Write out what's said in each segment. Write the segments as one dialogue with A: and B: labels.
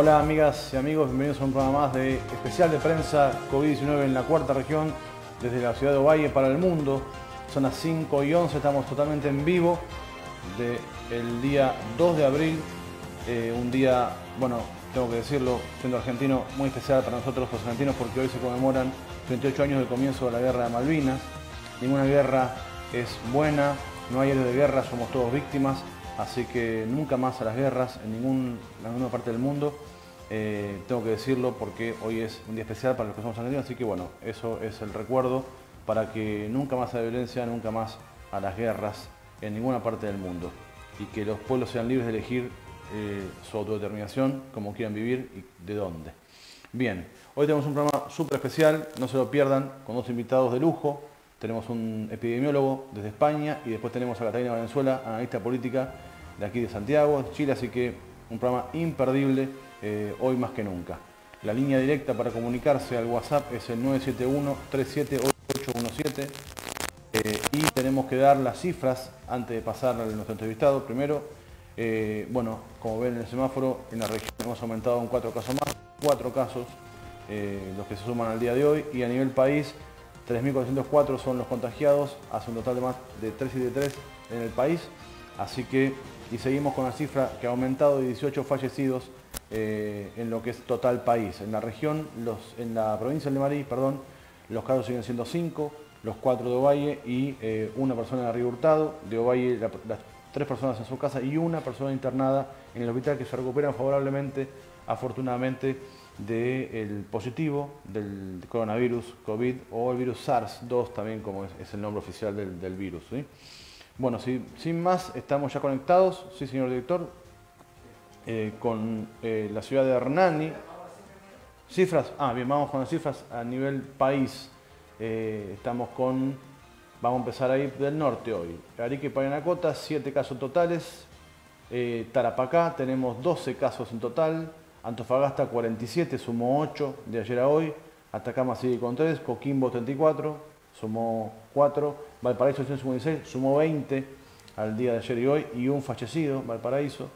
A: Hola amigas y amigos, bienvenidos a un programa más de especial de prensa COVID-19 en la cuarta región, desde la ciudad de Ovalle para el mundo. Son las 5 y 11, estamos totalmente en vivo del día 2 de abril, eh, un día, bueno, tengo que decirlo, siendo argentino, muy especial para nosotros los argentinos porque hoy se conmemoran 38 años del comienzo de la guerra de Malvinas. Ninguna guerra es buena, no hay héroes de guerra, somos todos víctimas así que nunca más a las guerras en, ningún, ninguna parte del mundo. Eh, tengo que decirlo porque hoy es un día especial para los que somos argentinos, así que bueno, eso es el recuerdo para que nunca más haya violencia, nunca más a las guerras en ninguna parte del mundo y que los pueblos sean libres de elegir eh, su autodeterminación, como quieran vivir y de dónde. Bien, hoy tenemos un programa súper especial, no se lo pierdan, con dos invitados de lujo. Tenemos un epidemiólogo desde España y después tenemos a Catalina Valenzuela, analista política de aquí de Santiago, Chile, así que un programa imperdible eh, hoy más que nunca. La línea directa para comunicarse al WhatsApp es el 971-378817 eh, y tenemos que dar las cifras antes de pasar a nuestro entrevistado. Primero, eh, bueno, como ven en el semáforo, en la región hemos aumentado en cuatro casos más, cuatro casos los que se suman al día de hoy y a nivel país 3.404 son los contagiados, hace un total de más de 3 y de 3 en el país, así que y seguimos con la cifra que ha aumentado de 18 fallecidos eh, en lo que es total país. En la región, los, en la provincia de Marí, perdón, los casos siguen siendo 5, los 4 de Ovalle y eh, una persona de Río Hurtado, de Ovalle las tres personas en su casa y una persona internada en el hospital que se recuperan favorablemente, afortunadamente, del positivo del coronavirus COVID o el virus SARS-2 también como es, el nombre oficial del, virus. Bueno, sin más, estamos ya conectados, sí señor director, eh, con eh, la ciudad de Hernani. Cifras, ah bien, vamos con las cifras a nivel país. Eh, estamos con, vamos a empezar ahí del norte hoy. Arique y Payanacota, 7 casos totales. Tarapacá, tenemos 12 casos en total. Antofagasta 47, sumó 8 de ayer a hoy. Atacama sigue con 3, Coquimbo 34, sumó 4. Valparaíso 156 sumó 20 al día de ayer y hoy y un fallecido, Valparaíso.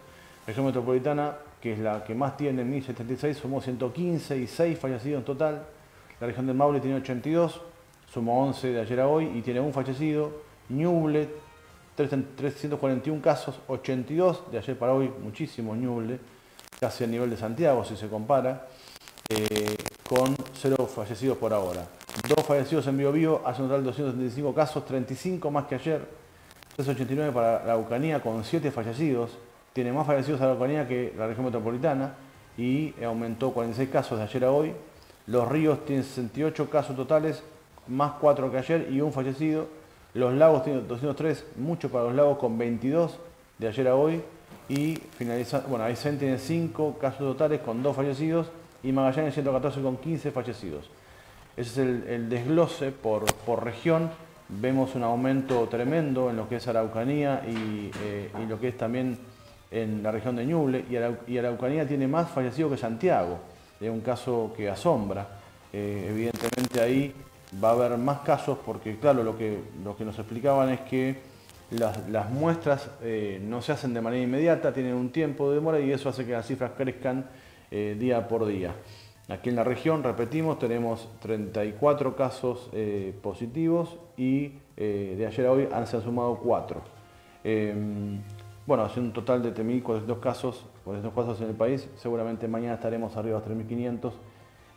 A: Región Metropolitana, que es la que más tiene, 1076, sumó 115 y 6 fallecidos en total. La región del Maule tiene 82, sumó 11 de ayer a hoy y tiene un fallecido. Ñuble, 341 casos, 82 de ayer para hoy, muchísimo Ñuble, casi a nivel de Santiago si se compara, eh, con 0 fallecidos por ahora. Dos fallecidos en Bio hace un total de 275 casos, 35 más que ayer. 389 para la Araucanía con 7 fallecidos. Tiene más fallecidos la Araucanía que la región metropolitana y aumentó 46 casos de ayer a hoy. Los ríos tienen 68 casos totales, más 4 que ayer y un fallecido. Los lagos tienen 203, mucho para los lagos con 22 de ayer a hoy. Y finaliza, bueno, Aysén tiene 5 casos totales con 2 fallecidos y Magallanes 114 con 15 fallecidos. Ese es el, desglose por, región. Vemos un aumento tremendo en lo que es Araucanía y, eh, lo que es también en la región de Ñuble. Y, Araucanía tiene más fallecidos que Santiago. Es un caso que asombra. Eh, evidentemente ahí va a haber más casos porque, claro, lo que, lo que nos explicaban es que las, muestras eh, no se hacen de manera inmediata, tienen un tiempo de demora y eso hace que las cifras crezcan día por día. Aquí en la región, repetimos, tenemos 34 casos eh, positivos y eh, de ayer a hoy han, se han sumado 4. Em, bueno, hace un total de 3.400 casos, 400 casos en el país. Seguramente mañana estaremos arriba de 3.500.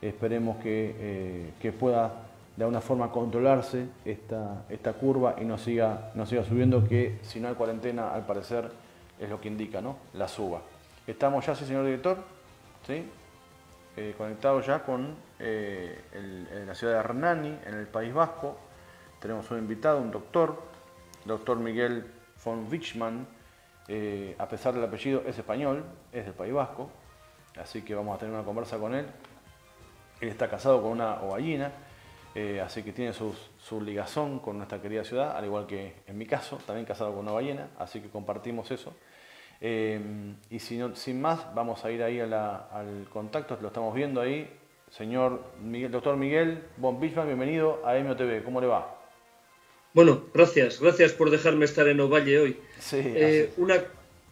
A: Esperemos que, eh, que, pueda de alguna forma controlarse esta, esta curva y no siga, no siga subiendo, que si no hay cuarentena, al parecer, es lo que indica ¿no? la suba. ¿Estamos ya, sí, señor director? ¿Sí? Eh, conectado ya con eh, la ciudad de Hernani, en el País Vasco. Tenemos un invitado, un doctor, doctor Miguel von Wichmann, eh, a pesar del apellido es español, es del País Vasco, así que vamos a tener una conversa con él. Él está casado con una ovallina, así que tiene su ligazón con nuestra querida ciudad, al igual que en mi caso, también casado con una ballena, así que compartimos eso. Em, y sin más, vamos a ir ahí al contacto, lo estamos viendo ahí. Señor Miguel, doctor Miguel Von bienvenido a MOTV. ¿Cómo le va?
B: Bueno, gracias, gracias por dejarme estar en Ovalle hoy.
A: Sí, eh,
B: una,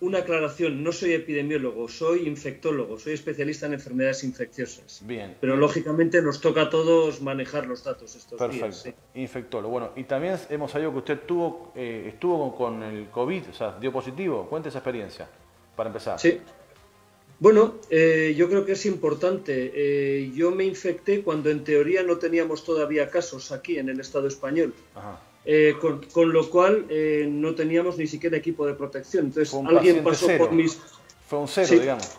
B: una aclaración, no soy epidemiólogo, soy infectólogo, soy especialista en enfermedades infecciosas.
A: Bien.
B: Pero lógicamente nos toca a todos manejar los datos estos
A: Perfecto.
B: días.
A: Infectólogo. Bueno, y también hemos sabido que usted tuvo, eh, estuvo con, el COVID, o sea, dio positivo. Cuente esa experiencia, para empezar.
B: Sí. Bueno, eh, yo creo que es importante. Eh, yo me infecté cuando en teoría no teníamos todavía casos aquí en el Estado español.
A: Ajá.
B: Eh, con, lo cual eh, no teníamos ni siquiera equipo de protección. Entonces alguien pasó por mis...
A: Fue un cero, digamos.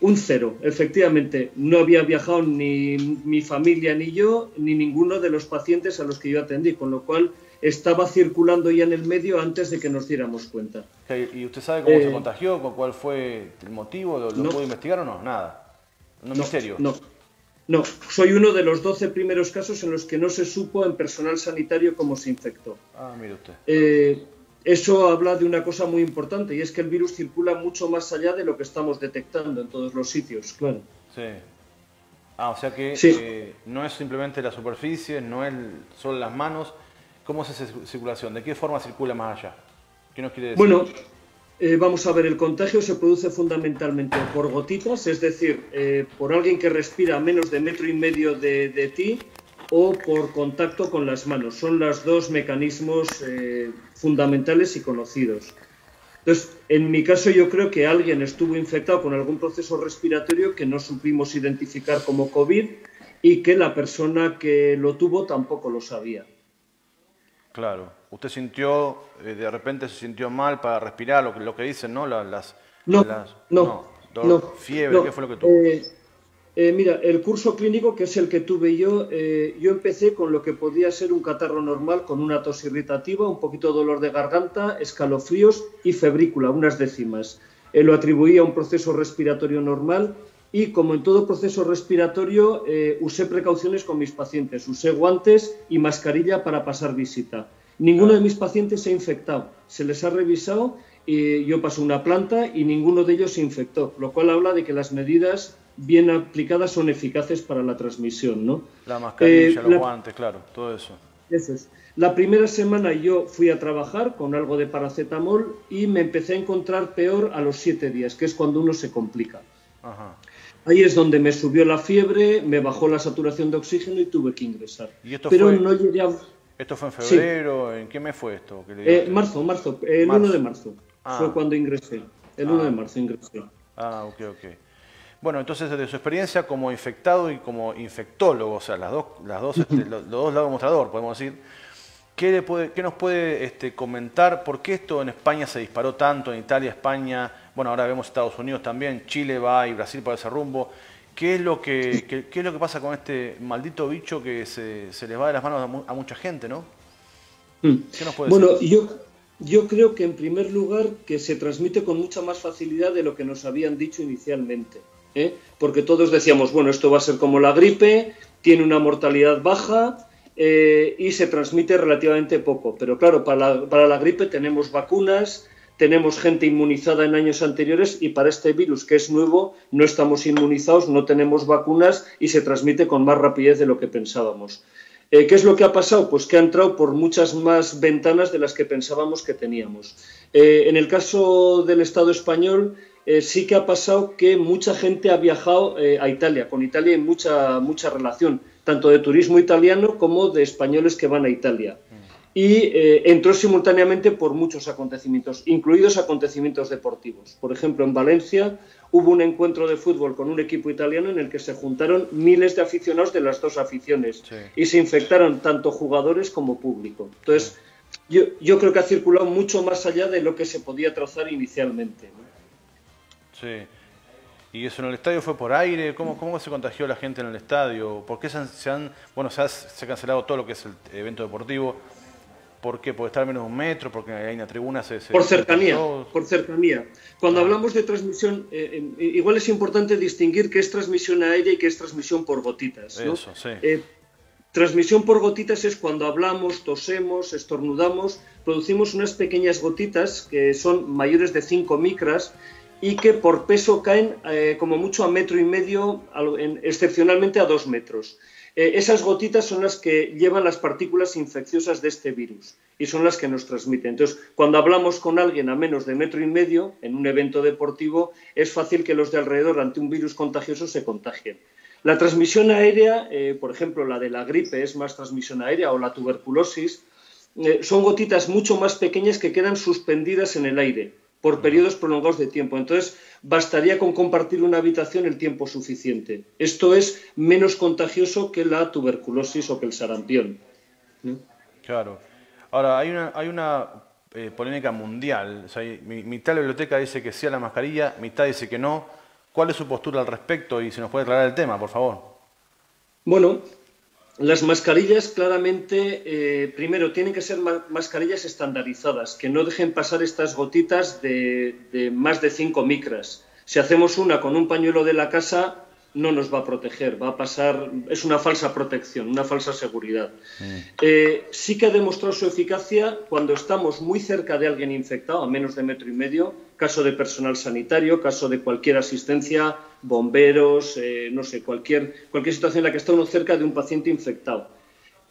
B: Un cero, efectivamente. No había viajado ni mi familia ni yo, ni ninguno de los pacientes a los que yo atendí, con lo cual estaba circulando ya en el medio antes de que nos diéramos cuenta.
A: ¿Y usted sabe cómo se eh, contagió? ¿Cuál fue el motivo? ¿Lo, pudo investigar o no? Nada. No, misterio.
B: No. No, soy uno de los 12 primeros casos en los que no se supo en personal sanitario cómo se infectó.
A: Ah, mire usted.
B: Eh, eso habla de una cosa muy importante y es que el virus circula mucho más allá de lo que estamos detectando en todos los sitios, claro.
A: Sí. Ah, o sea que eh, no es simplemente la superficie, no es solo las manos. ¿Cómo es esa circulación? ¿De qué forma circula más allá? ¿Qué nos quiere decir?
B: Bueno, eh, vamos a ver, el contagio se produce fundamentalmente por gotitas, es decir, eh, por alguien que respira a menos de metro y medio de, ti o por contacto con las manos. Son los dos mecanismos eh, fundamentales y conocidos. Entonces, en mi caso yo creo que alguien estuvo infectado con algún proceso respiratorio que no supimos identificar como COVID y que la persona que lo tuvo tampoco lo sabía.
A: Claro. ¿Usted sintió, eh, de repente se sintió mal para respirar, lo que, lo que dicen, ¿no? Las,
B: no, no, no,
A: fiebre, ¿qué fue lo que tuvo?
B: Eh, eh, mira, el curso clínico, que es el que tuve yo, yo empecé con lo que podía ser un catarro normal, con una tos irritativa, un poquito de dolor de garganta, escalofríos y febrícula, unas décimas. lo atribuía a un proceso respiratorio normal y como en todo proceso respiratorio eh, usé precauciones con mis pacientes, usé guantes y mascarilla para pasar visita. Ninguno de mis pacientes se ha infectado, se les ha revisado y yo paso una planta y ninguno de ellos se infectó, lo cual habla de que las medidas bien aplicadas son eficaces para la transmisión, ¿no?
A: La mascarilla, eh, los guantes, claro, todo eso.
B: Eso es. La primera semana yo fui a trabajar con algo de paracetamol y me empecé a encontrar peor a los siete días, que es cuando uno se complica. Ajá. Ahí es donde me subió la fiebre, me bajó la saturación de oxígeno y tuve que ingresar.
A: ¿Y esto Pero fue, no llegué ¿Esto fue en febrero? ¿En qué mes fue esto?
B: Eh, marzo, marzo, el 1 de marzo. Ah. Fue cuando ingresé. El 1 de ah. marzo ingresé.
A: Ah, ok, ok. Bueno, entonces desde su experiencia como infectado y como infectólogo, o sea, las dos, las dos, este, los, dos lados mostrador, podemos decir, ¿qué, puede, qué nos puede este, comentar? ¿Por qué esto en España se disparó tanto, en Italia, España, bueno, ahora vemos Estados Unidos también, Chile va y Brasil por ese rumbo. ¿Qué es lo que, qué, es lo que pasa con este maldito bicho que se, se les va de las manos a, mucha gente, no?
B: Mm. ¿Qué nos puede bueno, yo, yo creo que en primer lugar que se transmite con mucha más facilidad de lo que nos habían dicho inicialmente. ¿eh? Porque todos decíamos, bueno, esto va a ser como la gripe, tiene una mortalidad baja, eh, y se transmite relativamente poco. Pero claro, para la, para la, gripe tenemos vacunas, tenemos gente inmunizada en años anteriores y para este virus que es nuevo no estamos inmunizados, no tenemos vacunas y se transmite con más rapidez de lo que pensábamos. Eh, ¿Qué es lo que ha pasado? Pues que ha entrado por muchas más ventanas de las que pensábamos que teníamos. Eh, en el caso del Estado español, eh, sí que ha pasado que mucha gente ha viajado a Italia. Con Italia hay mucha, mucha relación, tanto de turismo italiano como de españoles que van a Italia y eh, entró simultáneamente por muchos acontecimientos, incluidos acontecimientos deportivos. Por ejemplo, en Valencia hubo un encuentro de fútbol con un equipo italiano en el que se juntaron miles de aficionados de las dos aficiones y se infectaron tanto jugadores como público. Entonces, yo, yo, creo que ha circulado mucho más allá de lo que se podía trazar inicialmente.
A: Sí. ¿Y eso en el estadio fue por aire? ¿Cómo, cómo se contagió la gente en el estadio? ¿Por qué se han, bueno, se ha, se ha cancelado todo lo que es el evento deportivo? ¿Por qué? ¿Puede estar menos de un metro? Porque hay una tribuna se,
B: Por cercanía, por cercanía. Cuando ah. hablamos de transmisión, eh, eh, igual es importante distinguir qué es transmisión aérea y qué es transmisión por gotitas.
A: Eso, sí.
B: Eh, transmisión por gotitas es cuando hablamos, tosemos, estornudamos, producimos unas pequeñas gotitas que son mayores de 5 micras y que por peso caen como mucho a metro y medio, excepcionalmente a dos metros. Eh, esas gotitas son las que llevan las partículas infecciosas de este virus y son las que nos transmiten. Entonces, cuando hablamos con alguien a menos de metro y medio en un evento deportivo, es fácil que los de alrededor ante un virus contagioso se contagien. La transmisión aérea, eh, por ejemplo, la de la gripe es más transmisión aérea o la tuberculosis, eh, son gotitas mucho más pequeñas que quedan suspendidas en el aire por periodos prolongados de tiempo. Entonces, bastaría con compartir una habitación el tiempo suficiente. Esto es menos contagioso que la tuberculosis o que el sarampión.
A: Claro. Ahora, hay una, hay una eh, polémica mundial. mitad de la biblioteca dice que sí a la mascarilla, mitad dice que no. ¿Cuál es su postura al respecto? Y si nos puede aclarar el tema, por favor.
B: Bueno, las mascarillas claramente, eh, primero, tienen que ser mascarillas estandarizadas, que no dejen pasar estas gotitas de, más de 5 micras. Si hacemos una con un pañuelo de la casa, no nos va a proteger, va a pasar, es una falsa protección, una falsa seguridad. Mm. Eh, sí que ha demostrado su eficacia cuando estamos muy cerca de alguien infectado, a menos de metro y medio, caso de personal sanitario, caso de cualquier asistencia, bomberos, eh, no sé, cualquier, cualquier situación en la que está uno cerca de un paciente infectado.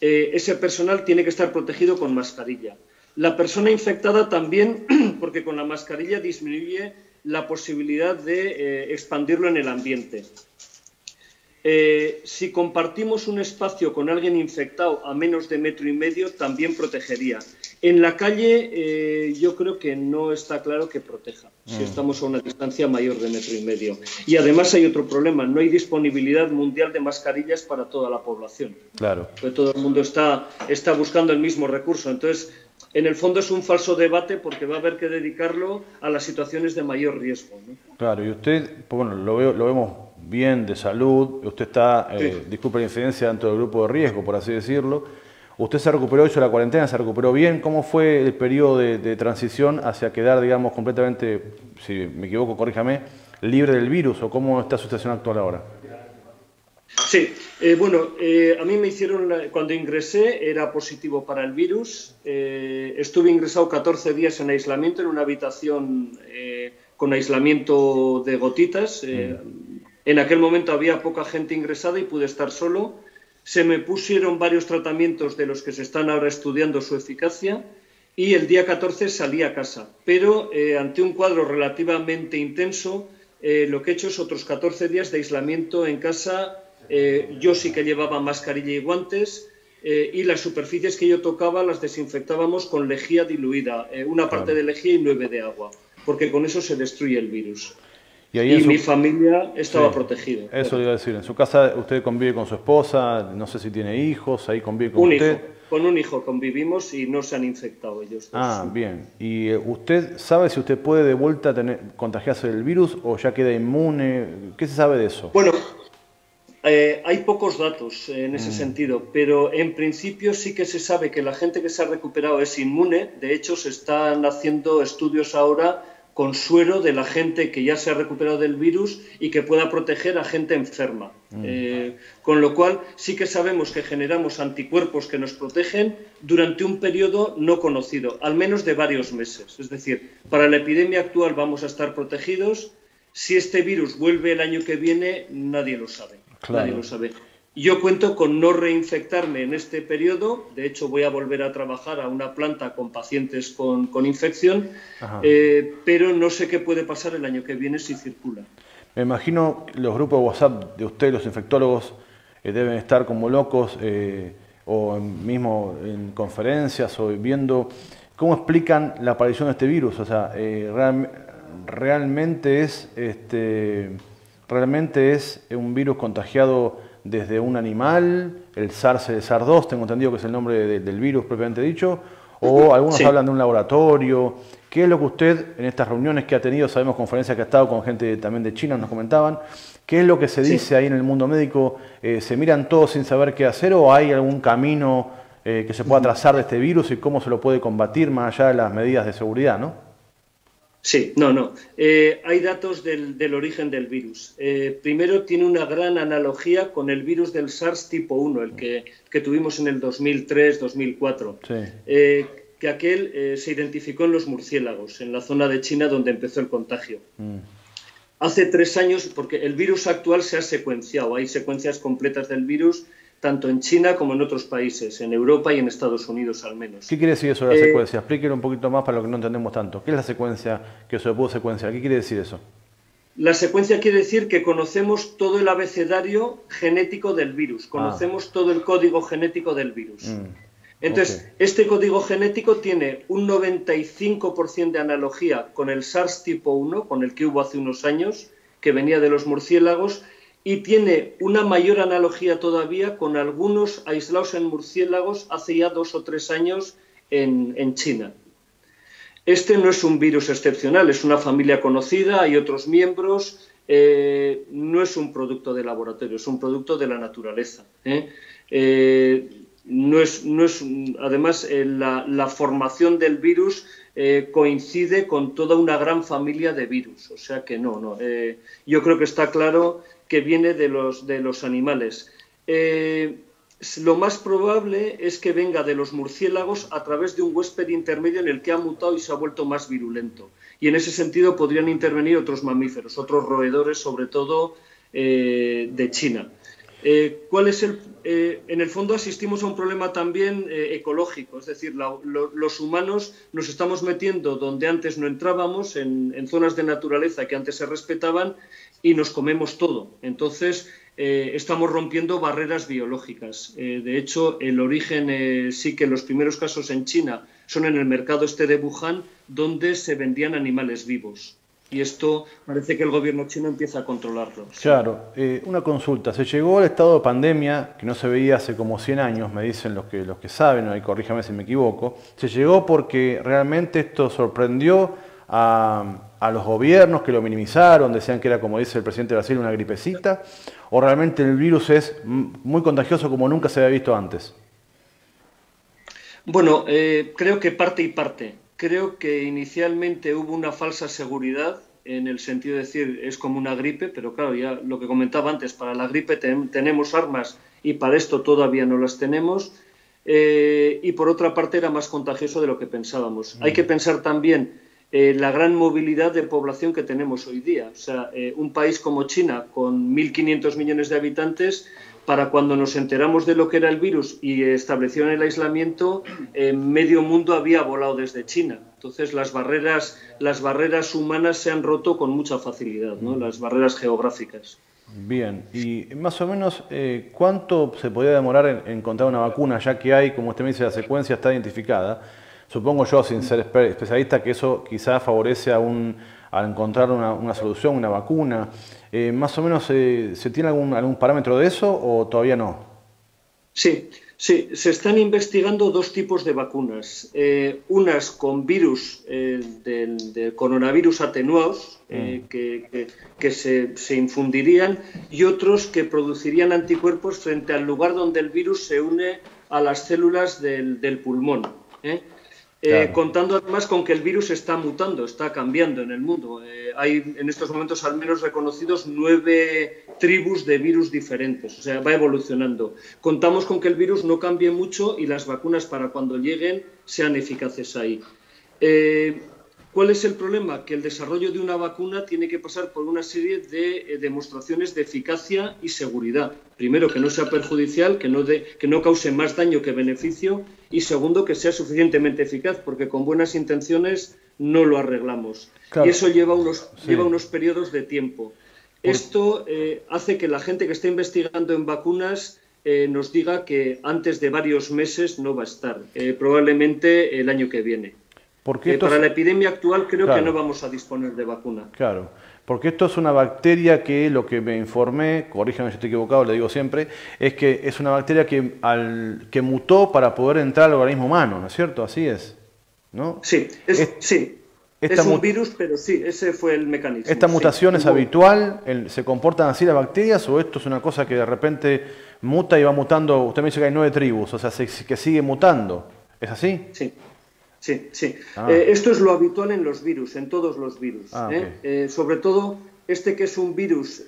B: Eh, ese personal tiene que estar protegido con mascarilla. La persona infectada también, porque con la mascarilla disminuye la posibilidad de expandirlo en el ambiente. Si compartimos un espacio con alguien infectado a menos de metro y medio, también protegería. En la calle eh, yo creo que no está claro que proteja, si mm. estamos a una distancia mayor de metro y medio. Y además hay otro problema, no hay disponibilidad mundial de mascarillas para toda la población.
A: Claro.
B: Porque todo el mundo está, está buscando el mismo recurso. Entonces, en el fondo es un falso debate porque va a haber que dedicarlo a las situaciones de mayor riesgo.
A: Claro, y usted, pues bueno, lo, veo, lo vemos bien de salud, usted está, eh, disculpe la incidencia, dentro del grupo de riesgo, por así decirlo Usted se recuperó, hizo la cuarentena, se recuperó bien. ¿Cómo fue el periodo de, transición hacia quedar, digamos, completamente, si me equivoco, corríjame, libre del virus? ¿O cómo está su situación actual ahora?
B: Sí, eh, bueno, eh, a mí me hicieron, cuando ingresé era positivo para el virus. Eh, estuve ingresado 14 días en aislamiento en una habitación con aislamiento de gotitas. Mm. En aquel momento había poca gente ingresada y pude estar solo se me pusieron varios tratamientos de los que se están ahora estudiando su eficacia y el día 14 salí a casa. Pero eh, ante un cuadro relativamente intenso, eh, lo que he hecho es otros 14 días de aislamiento en casa. Eh, yo sí que llevaba mascarilla y guantes y las superficies que yo tocaba las desinfectábamos con lejía diluida, una parte de lejía y nueve de agua, porque con eso se destruye el virus. Y, mi familia estaba protegida.
A: Eso iba a decir. En su casa usted convive con su esposa, no sé si tiene hijos, ahí convive con
B: un
A: usted.
B: Hijo. Con un hijo convivimos y no se han infectado ellos.
A: Ah, bien. ¿Y eh, usted sabe si usted puede de vuelta tener, contagiarse del virus o ya queda inmune? ¿Qué se sabe de eso?
B: Bueno, eh, hay pocos datos en ese mm. sentido, pero en principio sí que se sabe que la gente que se ha recuperado es inmune. De hecho, se están haciendo estudios ahora con suero de la gente que ya se ha recuperado del virus y que pueda proteger a gente enferma. Mm. Eh, con lo cual sí que sabemos que generamos anticuerpos que nos protegen durante un periodo no conocido, al menos de varios meses. Es decir, para la epidemia actual vamos a estar protegidos. Si este virus vuelve el año que viene, nadie lo sabe. Nadie lo sabe. Yo cuento con no reinfectarme en este periodo, de hecho voy a volver a trabajar a una planta con pacientes con, infección, eh, pero no sé qué puede pasar el año que viene si circula.
A: Me imagino los grupos de WhatsApp de ustedes, los infectólogos, eh, deben estar como locos eh, o mismo en conferencias o viendo cómo explican la aparición de este virus. O sea, realmente es este, realmente es un virus contagiado desde un animal, el SARS, el SARS-2, tengo entendido que es el nombre del virus propiamente dicho, o algunos hablan de un laboratorio. ¿Qué es lo que usted, en estas reuniones que ha tenido, sabemos conferencias que ha estado con gente también de China, nos comentaban, qué es lo que se dice ahí en el mundo médico? Eh, ¿Se miran todos sin saber qué hacer o hay algún camino eh, que se pueda trazar de este virus y cómo se lo puede combatir más allá de las medidas de seguridad, no?
B: Sí, no, no. Eh, hay datos del, origen del virus. Eh, primero, tiene una gran analogía con el virus del SARS tipo 1, el que, tuvimos en el 2003-2004. Eh, que aquel se identificó en los murciélagos, en la zona de China donde empezó el contagio. Mm. Hace tres años, porque el virus actual se ha secuenciado, hay secuencias completas del virus, tanto en China como en otros países, en Europa y en Estados Unidos al menos.
A: ¿Qué quiere decir eso de la secuencia? Explíquelo un poquito más para lo que no entendemos tanto. ¿Qué es la secuencia que se pudo secuenciar? ¿Qué quiere decir eso?
B: La secuencia quiere decir que conocemos todo el abecedario genético del virus, conocemos todo el código genético del virus. Mm. Entonces, este código genético tiene un 95% de analogía con el SARS tipo 1, con el que hubo hace unos años, que venía de los murciélagos, y tiene una mayor analogía todavía con algunos aislados en murciélagos hace ya dos o tres años en, China. Este no es un virus excepcional, es una familia conocida, hay otros miembros, eh, no es un producto de laboratorio, es un producto de la naturaleza. ¿eh? Eh, no es, no es, además, eh, la, formación del virus coincide con toda una gran familia de virus. O sea que no, no. Yo creo que está claro que viene de los, de los animales. lo más probable es que venga de los murciélagos a través de un huésped intermedio en el que ha mutado y se ha vuelto más virulento. Y en ese sentido podrían intervenir otros mamíferos, otros roedores, sobre todo de China. Eh, ¿Cuál es el, eh, en el fondo asistimos a un problema también eh, ecológico, es decir, los humanos nos estamos metiendo donde antes no entrábamos, en, zonas de naturaleza que antes se respetaban y nos comemos todo. Entonces, estamos rompiendo barreras biológicas. de hecho, el origen sí que los primeros casos en China son en el mercado este de Wuhan, donde se vendían animales vivos y esto parece que el gobierno chino empieza a controlarlo.
A: Claro, eh, una consulta. Se llegó al estado de pandemia, que no se veía hace como 100 años, me dicen los que, los que saben, y corríjame si me equivoco. Se llegó porque realmente esto sorprendió a, a, los gobiernos que lo minimizaron, decían que era, como dice el presidente de Brasil, una gripecita, o realmente el virus es muy contagioso como nunca se había visto antes.
B: Bueno, eh, creo que parte y parte creo que inicialmente hubo una falsa seguridad en el sentido de decir es como una gripe, pero claro, ya lo que comentaba antes, para la gripe tenemos armas y para esto todavía no las tenemos. Eh, y por otra parte era más contagioso de lo que pensábamos. Hay que pensar también eh, la gran movilidad de población que tenemos hoy día. O sea, eh, un país como China, con 1.500 millones de habitantes, para cuando nos enteramos de lo que era el virus y establecieron el aislamiento, medio mundo había volado desde China. Entonces las barreras, las barreras humanas se han roto con mucha facilidad, ¿no? las barreras geográficas.
A: Bien, y más o menos, eh, ¿cuánto se podría demorar en encontrar una vacuna, ya que hay, como usted me dice, la secuencia está identificada? Supongo yo, sin ser especialista, que eso quizás favorece a, un, a encontrar una, una solución, una vacuna. Eh, ¿Más o menos eh, se tiene algún, algún parámetro de eso o todavía no?
B: Sí, sí, se están investigando dos tipos de vacunas. Eh, unas con virus del, coronavirus atenuados, mm. que, se, infundirían, y otros que producirían anticuerpos frente al lugar donde el virus se une a las células del, del pulmón. Eh, contando además con que el virus está mutando, está cambiando en el mundo. Eh, hay en estos momentos al menos reconocidos nueve tribus de virus diferentes, o sea, va evolucionando. Contamos con que el virus no cambie mucho y las vacunas para cuando lleguen sean eficaces ahí. Eh, ¿Cuál es el problema? Que el desarrollo de una vacuna tiene que pasar por una serie de demostraciones de eficacia y seguridad. Primero, que no sea perjudicial, que no, que no cause más daño que beneficio y segundo, que sea suficientemente eficaz, porque con buenas intenciones no lo arreglamos. Y eso lleva unos, lleva unos periodos de tiempo. Esto eh, hace que la gente que está investigando en vacunas eh, nos diga que antes de varios meses no va a estar, eh, probablemente el año que viene. Porque para la epidemia actual creo que no vamos a disponer de vacuna.
A: Claro, porque esto es una bacteria que lo que me informé, corríjame si estoy equivocado, le digo siempre, es que es una bacteria que, al, que mutó para poder entrar al organismo humano, ¿no es cierto? Así es, ¿no?
B: Sí, es, sí. es un virus, pero sí, ese fue el mecanismo.
A: ¿Esta mutación es habitual? ¿Se comportan así las bacterias o esto es una cosa que de repente muta y va mutando? Usted me dice que hay nueve tribus, o sea, que sigue mutando. ¿Es así?
B: Sí. Sí, sí. Ah. Eh, esto es lo habitual en los virus, en todos los virus. Ah, ¿eh? Eh, sobre todo este que es un virus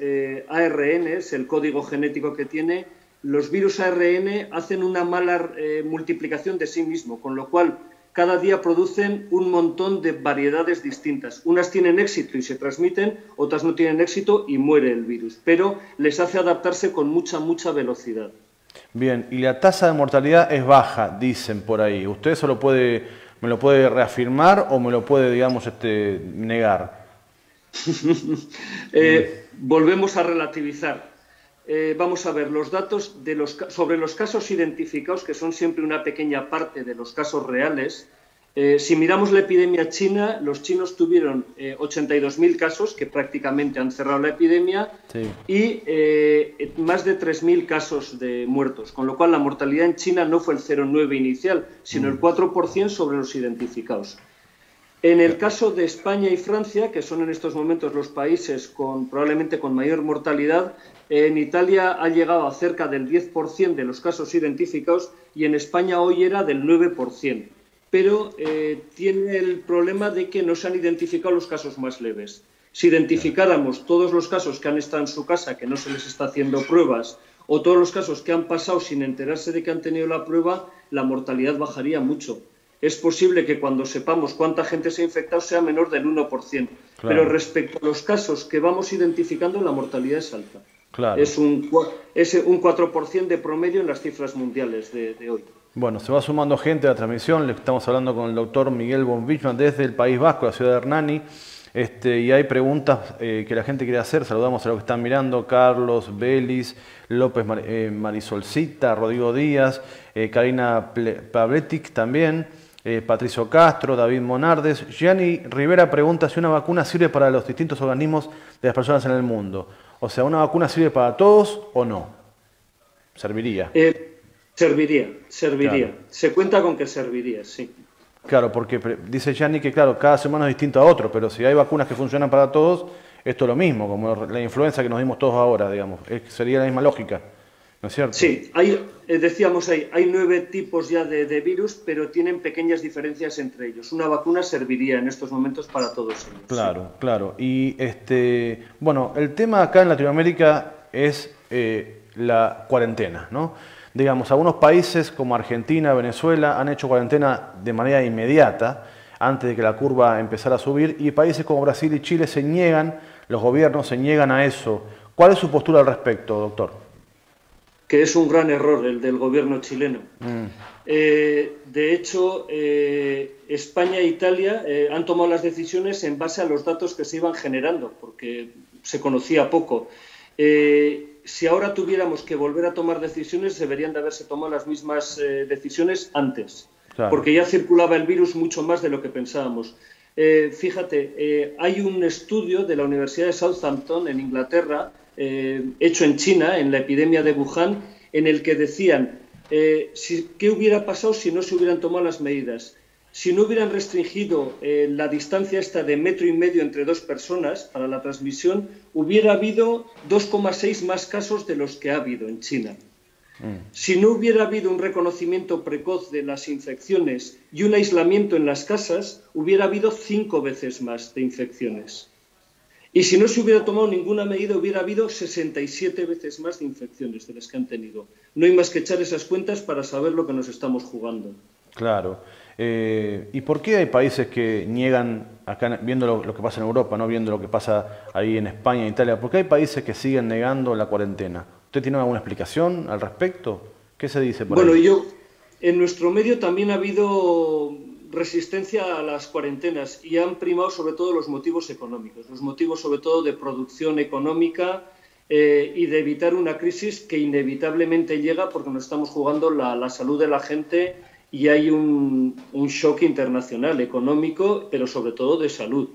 B: ARN, es el código genético que tiene. Los virus ARN hacen una mala multiplicación de sí mismo, con lo cual cada día producen un montón de variedades distintas. Unas tienen éxito y se transmiten, otras no tienen éxito y muere el virus, pero les hace adaptarse con mucha, mucha velocidad.
A: Bien, y la tasa de mortalidad es baja, dicen por ahí. ¿Usted eso lo puede, me lo puede reafirmar o me lo puede, digamos, este, negar?
B: Eh, volvemos a relativizar. Eh, vamos a ver los datos sobre los casos identificados, que son siempre una pequeña parte de los casos reales. Eh, si miramos la epidemia china, los chinos tuvieron 82.000 casos, que prácticamente han cerrado la epidemia, y más de 3.000 casos de muertos, con lo cual la mortalidad en China no fue el 0,9 inicial, sino el 4% mm. sobre los identificados. En el caso de España y Francia, que son en estos momentos los países con probablemente con mayor mortalidad, en Italia ha llegado a cerca del 10% de los casos identificados y en España hoy era del 9%. Pero eh, tiene el problema de que no se han identificado los casos más leves. Si identificáramos todos los casos que han estado en su casa, que no se les está haciendo pruebas, o todos los casos que han pasado sin enterarse de que han tenido la prueba, la mortalidad bajaría mucho es posible que cuando sepamos cuánta gente se ha infectado sea menor del 1%. Pero respecto a los casos que vamos identificando, la mortalidad es alta. Es, un, es un 4% de promedio en las cifras mundiales de, hoy.
A: Bueno, se va sumando gente a la transmisión. Le estamos hablando con el doctor Miguel Bonvichman desde el País Vasco, la ciudad de Hernani. Este, y hay preguntas eh, que la gente quiere hacer. Saludamos a los que están mirando: Carlos, Belis, López eh, Marisolcita, Rodrigo Díaz, eh, Karina Pavletic también. Eh, Patricio Castro, David Monardes. Gianni Rivera pregunta si una vacuna sirve para los distintos organismos de las personas en el mundo. O sea, ¿una vacuna sirve para todos o no? ¿Serviría?
B: Serviría, serviría. Se cuenta con que serviría, sí.
A: Claro, porque dice Gianni que, claro, cada semana es distinto a otro, pero si hay vacunas que funcionan para todos, esto es lo mismo, como la influenza que nos dimos todos ahora, digamos. sería la misma lógica. ¿no es cierto?
B: Sí, hay, eh, decíamos ahí, hay nueve tipos ya de, virus, pero tienen pequeñas diferencias entre ellos. Una vacuna serviría en estos momentos para todos ellos.
A: Claro, claro. Y este, bueno, el tema acá en Latinoamérica es eh, la cuarentena, ¿no? Digamos, algunos países como Argentina, Venezuela han hecho cuarentena de manera inmediata antes de que la curva empezara a subir y países como Brasil y Chile se niegan, los gobiernos se niegan a eso. ¿Cuál es su postura al respecto, doctor?
B: que es un gran error el del gobierno chileno. Mm. Eh, de hecho, eh, España e Italia eh, han tomado las decisiones en base a los datos que se iban generando, porque se conocía poco. Si ahora tuviéramos que volver a tomar decisiones, deberían de haberse tomado las mismas decisiones antes, porque ya circulaba el virus mucho más de lo que pensábamos. fíjate, hay un estudio de la Universidad de Southampton en Inglaterra eh, hecho en China, en la epidemia de Wuhan, en el que decían eh, qué hubiera pasado si no se hubieran tomado las medidas. Si no hubieran restringido eh, la distancia esta de metro y medio entre dos personas para la transmisión, hubiera habido 2,6 más casos de los que ha habido en China. Mm. Si no hubiera habido un reconocimiento precoz de las infecciones y un aislamiento en las casas, hubiera habido cinco veces más de infecciones. Y si no se hubiera tomado ninguna medida, hubiera habido 67 veces más de infecciones de las que han tenido. No hay más que echar esas cuentas para saber lo que nos estamos jugando.
A: Claro. Eh, ¿Y por qué hay países que niegan, acá viendo lo, que pasa en Europa, no viendo lo que pasa ahí en España, e Italia, por qué hay países que siguen negando la cuarentena? ¿Usted tiene alguna explicación al respecto? ¿Qué se dice por
B: bueno, yo, en nuestro medio también ha habido resistencia a las cuarentenas y han primado sobre todo los motivos económicos, los motivos sobre todo de producción económica eh, y de evitar una crisis que inevitablemente llega porque nos estamos jugando la, salud de la gente y hay un, shock internacional económico, pero sobre todo de salud.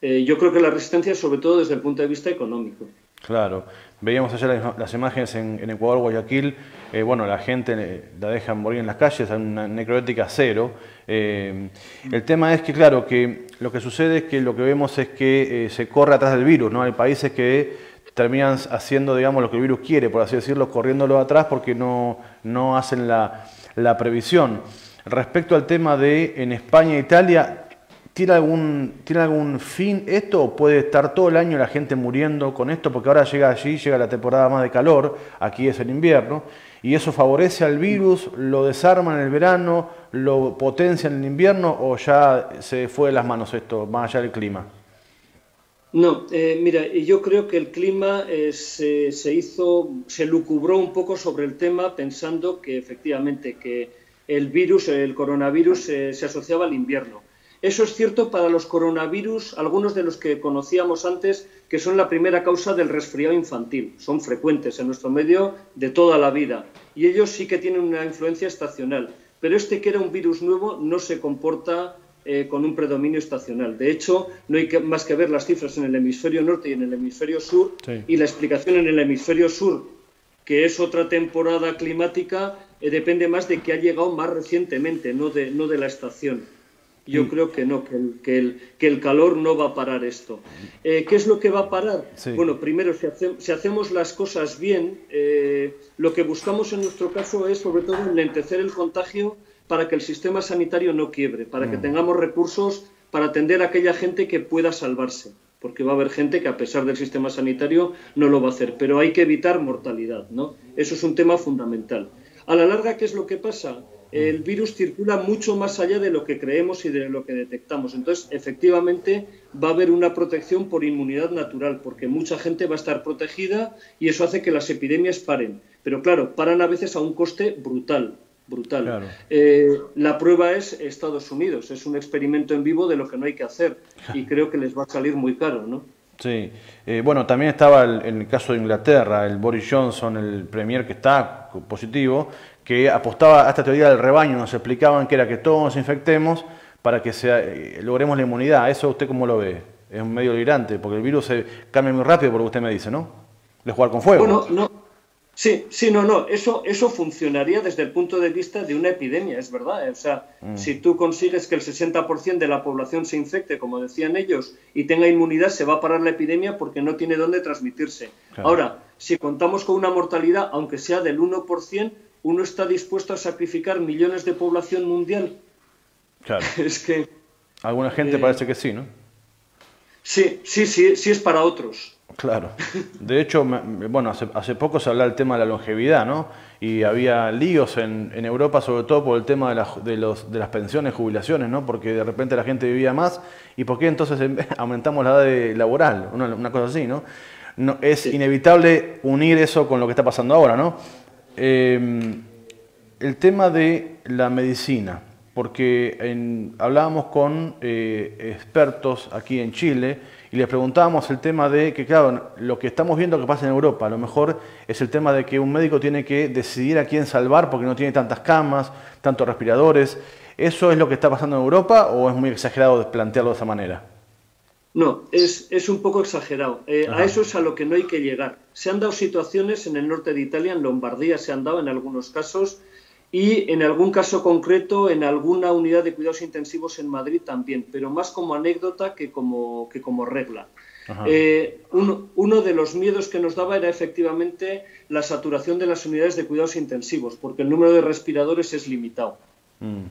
B: Eh, yo creo que la resistencia es sobre todo desde el punto de vista económico.
A: Claro, veíamos ayer las, imágenes en, Ecuador, Guayaquil, eh, bueno, la gente la dejan morir en las calles, hay una necroética cero. Eh, el tema es que, claro, que lo que sucede es que lo que vemos es que eh, se corre atrás del virus, ¿no? Hay países que terminan haciendo, digamos, lo que el virus quiere, por así decirlo, corriéndolo atrás porque no, no hacen la, la previsión. Respecto al tema de en España e Italia, ¿Tiene algún, ¿Tiene algún fin esto o puede estar todo el año la gente muriendo con esto? Porque ahora llega allí, llega la temporada más de calor, aquí es el invierno, y eso favorece al virus, lo desarma en el verano, lo potencia en el invierno o ya se fue de las manos esto, más allá del clima.
B: No, eh, mira, yo creo que el clima eh, se, se, hizo, se lucubró un poco sobre el tema pensando que efectivamente que el virus, el coronavirus, eh, se asociaba al invierno. Eso es cierto para los coronavirus, algunos de los que conocíamos antes, que son la primera causa del resfriado infantil. Son frecuentes en nuestro medio de toda la vida. Y ellos sí que tienen una influencia estacional. Pero este que era un virus nuevo no se comporta eh, con un predominio estacional. De hecho, no hay más que ver las cifras en el hemisferio norte y en el hemisferio sur, y la explicación en el hemisferio sur, que es otra temporada climática, eh, depende más de que ha llegado más recientemente, no de, no de la estación. Yo mm. creo que no, que el, que, el, que el, calor no va a parar esto. Eh, ¿Qué es lo que va a parar? Bueno, primero, si, si, hacemos las cosas bien, lo que buscamos en nuestro caso es, sobre todo, enlentecer el contagio para que el sistema sanitario no quiebre, para que mm. tengamos recursos para atender a aquella gente que pueda salvarse, porque va a haber gente que a pesar del sistema sanitario no lo va a hacer, pero hay que evitar mortalidad, ¿no? Eso es un tema fundamental. A la larga, ¿qué es lo que pasa? El virus circula mucho más allá de lo que creemos y de lo que detectamos. Entonces, efectivamente, va a haber una protección por inmunidad natural, porque mucha gente va a estar protegida y eso hace que las epidemias paren. Pero claro, paran a veces a un coste brutal brutal. Eh, la prueba es Estados Unidos, es un experimento en vivo de lo que no hay que hacer y creo que les va a salir muy caro, ¿no?
A: Sí, eh, bueno, también estaba el, en el caso de Inglaterra, el Boris Johnson, el premier que está positivo, que apostaba a esta teoría del rebaño, nos explicaban que era que todos nos infectemos para que sea, eh, logremos la inmunidad. ¿Eso usted cómo lo ve? Es un medio delirante, porque el virus se cambia muy rápido, por lo que usted me dice, ¿no? De jugar con fuego.
B: Bueno, no, Sí, sí, no, no, eso, eso funcionaría desde el punto de vista de una epidemia, es verdad. O sea, mm. si tú consigues que el 60% de la población se infecte, como decían ellos, y tenga inmunidad, se va a parar la epidemia porque no tiene dónde transmitirse. Ahora, si contamos con una mortalidad, aunque sea del 1%, ¿uno está dispuesto a sacrificar millones de población mundial?
A: Claro. es que... Alguna gente eh, parece que sí, ¿no?
B: Sí, sí, sí, sí es para otros.
A: Claro. De hecho, bueno, hace, poco se hablaba del tema de la longevidad, ¿no? Y había líos en, Europa, sobre todo por el tema de, de, las pensiones, jubilaciones, ¿no? Porque de repente la gente vivía más. ¿Y por qué entonces aumentamos la edad laboral? Una, cosa así, ¿no? no es inevitable unir eso con lo que está pasando ahora, ¿no? Em, el tema de la medicina, porque hablábamos con eh, expertos aquí en Chile y les preguntábamos el tema de que, claro, lo que estamos viendo que pasa en Europa, a lo mejor es el tema de que un médico tiene que decidir a quién salvar porque no tiene tantas camas, tantos respiradores. ¿Eso es lo que está pasando en Europa o es muy exagerado plantearlo de esa manera?
B: No, es, es un poco exagerado. Eh, a eso es a lo que no hay que llegar. Se han dado situaciones en el norte de Italia, en Lombardía se han dado en algunos casos, y en algún caso concreto en alguna unidad de cuidados intensivos en Madrid también, pero más como anécdota que como, que como regla. Eh, uno, de los miedos que nos daba era efectivamente la saturación de las unidades de cuidados intensivos, porque el número de respiradores es limitado. Mm.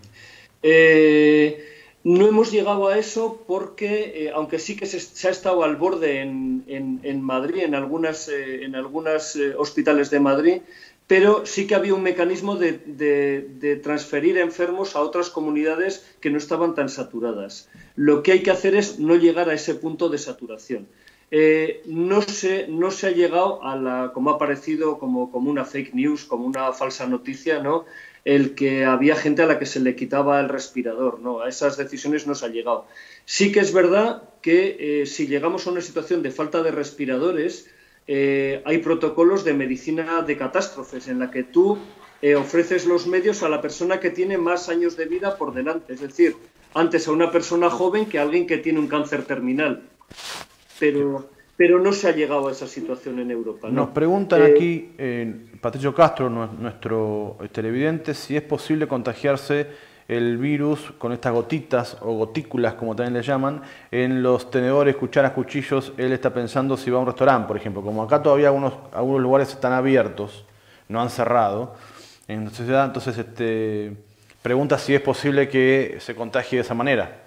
B: Eh, no hemos llegado a eso porque, eh, aunque sí que se, ha estado al borde en, en, Madrid, en algunas, en algunas hospitales de Madrid, pero sí que había un mecanismo de, transferir enfermos a otras comunidades que no estaban tan saturadas. Lo que hay que hacer es no llegar a ese punto de saturación. Eh, no, se, ha llegado a la, como ha parecido como, como una fake news, como una falsa noticia, ¿no? el que había gente a la que se le quitaba el respirador, ¿no? A esas decisiones no se ha llegado. Sí que es verdad que eh, si llegamos a una situación de falta de respiradores, eh, hay protocolos de medicina de catástrofes en la que tú eh, ofreces los medios a la persona que tiene más años de vida por delante, es decir, antes a una persona joven que a alguien que tiene un cáncer terminal. Pero, pero no se ha llegado a esa situación en Europa.
A: Nos preguntan eh, aquí, Patricio Castro, nuestro televidente, si es posible contagiarse el virus con estas gotitas o gotículas, como también le llaman, en los tenedores, cucharas, cuchillos. Él está pensando si va a un restaurante, por ejemplo. Como acá todavía algunos, algunos lugares están abiertos, no han cerrado en sociedad, entonces este, pregunta si es posible que se contagie de esa manera.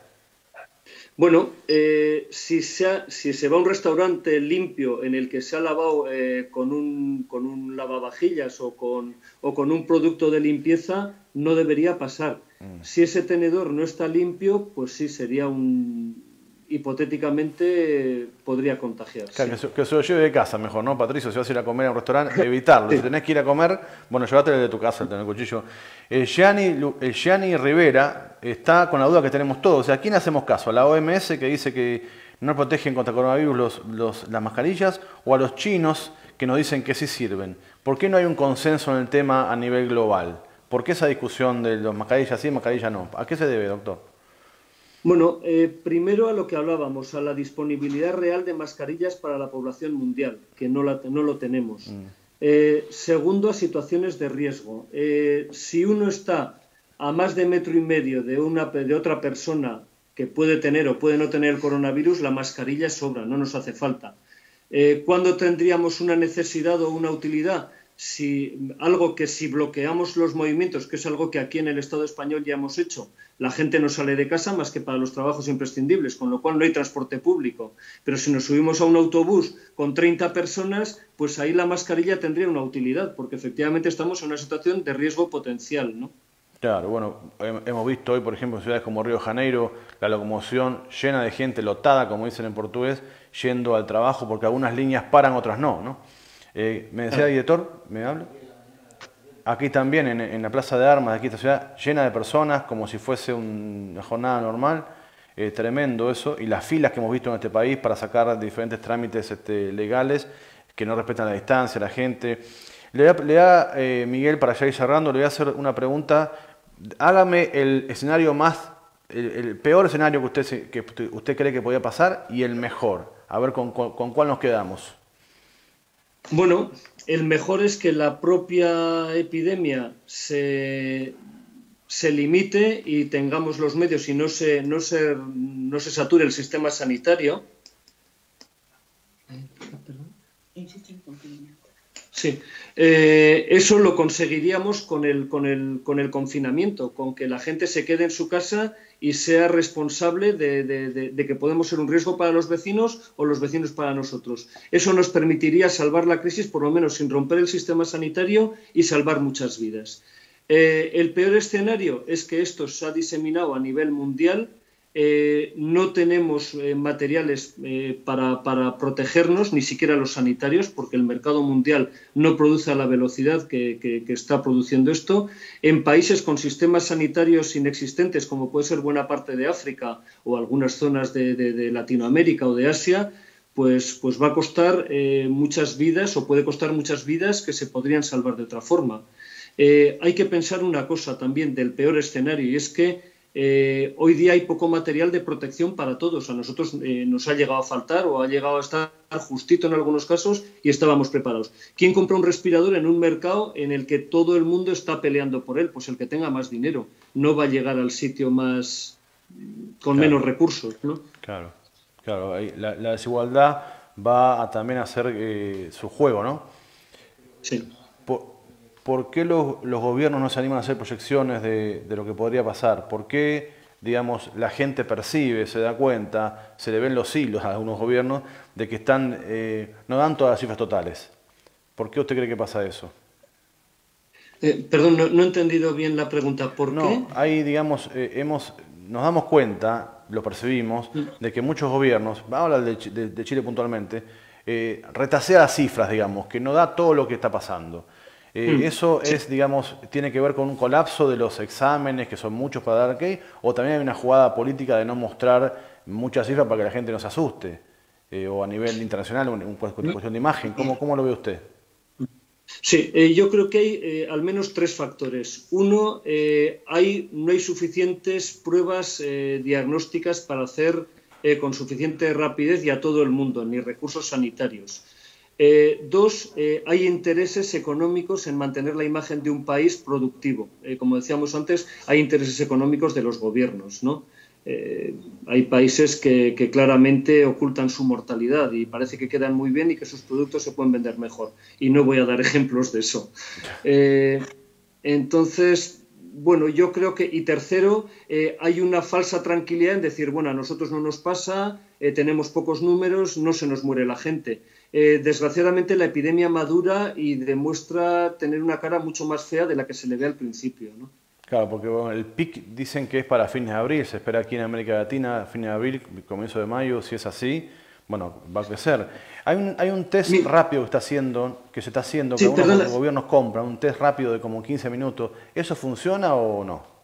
B: Bueno, eh, si, se si, se va a un restaurante limpio en el que se ha lavado eh, con, un, con un lavavajillas o con, o con un producto de limpieza, no debería pasar. Mm. Si ese tenedor no está limpio, pues sí sería un hipotéticamente podría contagiarse.
A: Claro, que, se, lo lleve de casa mejor, ¿no, Patricio? Si vas a ir a comer a un restaurante, evitarlo. Si tenés que ir a comer, bueno, llévatelo de tu casa, el cuchillo. El Gianni, Rivera está con la duda que tenemos todos. O sea, ¿a quién hacemos caso? ¿A la OMS que dice que no protegen contra coronavirus las mascarillas? ¿O a los chinos que nos dicen que sí sirven? ¿Por qué no hay un consenso en el tema a nivel global? ¿Por qué esa discusión de los mascarillas sí, mascarillas no? ¿A qué se debe, doctor?
B: Bueno, eh, primero a lo que hablábamos, a la disponibilidad real de mascarillas para la población mundial, que no, no lo tenemos. Mm. Eh, segundo, a situaciones de riesgo. Eh, si uno está a más de metro y medio de, una, de otra persona que puede tener o puede no tener el coronavirus, la mascarilla sobra, no nos hace falta. ¿Cuándo tendríamos una necesidad o una utilidad? Si algo que si bloqueamos los movimientos, que es algo que aquí en el Estado español ya hemos hecho, la gente no sale de casa más que para los trabajos imprescindibles, con lo cual no hay transporte público. Pero si nos subimos a un autobús con 30 personas, pues ahí la mascarilla tendría una utilidad, porque efectivamente estamos en una situación de riesgo potencial, ¿no?
A: Claro, bueno, hemos visto hoy, por ejemplo, en ciudades como Río de Janeiro, la locomoción llena de gente lotada, como dicen en portugués, yendo al trabajo, porque algunas líneas paran, otras no, ¿no? Eh, me decía el director, ¿me habla? Aquí también, en, la Plaza de Armas de aquí esta ciudad, llena de personas, como si fuese una jornada normal. Tremendo eso. Y las filas que hemos visto en este país para sacar diferentes trámites este, legales que no respetan la distancia, la gente. Le voy a, eh, Miguel, para ya ir cerrando, le voy a hacer una pregunta. Hágame el escenario más, el, peor escenario que usted, que usted cree que podía pasar y el mejor. A ver con cuál nos quedamos.
B: Bueno, el mejor es que la propia epidemia se, limite y tengamos los medios y no se, no se, no se sature el sistema sanitario. Sí, eh, eso lo conseguiríamos con el, con, el, con el confinamiento, con que la gente se quede en su casa y sea responsable de, que podemos ser un riesgo para los vecinos o los vecinos para nosotros. Eso nos permitiría salvar la crisis, por lo menos sin romper el sistema sanitario y salvar muchas vidas. Eh, el peor escenario es que esto se ha diseminado a nivel mundial eh, no tenemos eh, materiales eh, para, protegernos, ni siquiera los sanitarios, porque el mercado mundial no produce a la velocidad que, está produciendo esto. En países con sistemas sanitarios inexistentes, como puede ser buena parte de África o algunas zonas de, Latinoamérica o de Asia, pues, pues va a costar muchas vidas o puede costar muchas vidas que se podrían salvar de otra forma. hay que pensar una cosa también del peor escenario y es que eh, hoy día hay poco material de protección para todos. A nosotros eh, nos ha llegado a faltar o ha llegado a estar justito en algunos casos y estábamos preparados. ¿Quién compra un respirador en un mercado en el que todo el mundo está peleando por él? Pues el que tenga más dinero. No va a llegar al sitio más con menos recursos, ¿no?
A: Claro, claro. La, desigualdad va a también hacer eh, su juego, ¿no?
B: Sí.
A: ¿por qué los, gobiernos no se animan a hacer proyecciones de, lo que podría pasar? ¿Por qué, digamos, la gente percibe, se da cuenta, se le ven los hilos a algunos gobiernos de que están, eh, no dan todas las cifras totales? ¿Por qué usted cree que pasa eso?
B: Eh, perdón, no, he entendido bien la pregunta. ¿Por
A: no,
B: qué?
A: Ahí, digamos, eh, hemos, nos damos cuenta, lo percibimos, mm. de que muchos gobiernos, vamos a hablar de, Chile puntualmente, retasea las cifras, digamos, que no da todo lo que está pasando. Eh, mm. ¿Eso es, digamos, tiene que ver con un colapso de los exámenes, que son muchos para dar ok? ¿O también hay una jugada política de no mostrar muchas cifras para que la gente no se asuste? Eh, ¿O a nivel internacional, una cuestión de imagen? ¿Cómo, cómo lo ve usted?
B: Sí, eh, yo creo que hay al menos tres factores. Uno, hay, no hay suficientes pruebas diagnósticas para hacer con suficiente rapidez y a todo el mundo, ni recursos sanitarios. Eh, dos, eh, hay intereses económicos en mantener la imagen de un país productivo. Eh, como decíamos antes, hay intereses económicos de los gobiernos, ¿no? hay países que, claramente ocultan su mortalidad y parece que quedan muy bien y que sus productos se pueden vender mejor. Y no voy a dar ejemplos de eso. entonces, bueno, yo creo que, y tercero, hay una falsa tranquilidad en decir, bueno, a nosotros no nos pasa, tenemos pocos números, no se nos muere la gente. Eh, desgraciadamente la epidemia madura y demuestra tener una cara mucho más fea de la que se le ve al principio. ¿no?
A: Claro, porque el PIC dicen que es para fines de abril, se espera aquí en América Latina, fines de abril, comienzo de mayo, si es así, bueno, va a crecer. Hay un, hay un test rápido que está haciendo, que se está haciendo, que algunos gobiernos compran, un test rápido de como 15 minutos. ¿Eso funciona o no?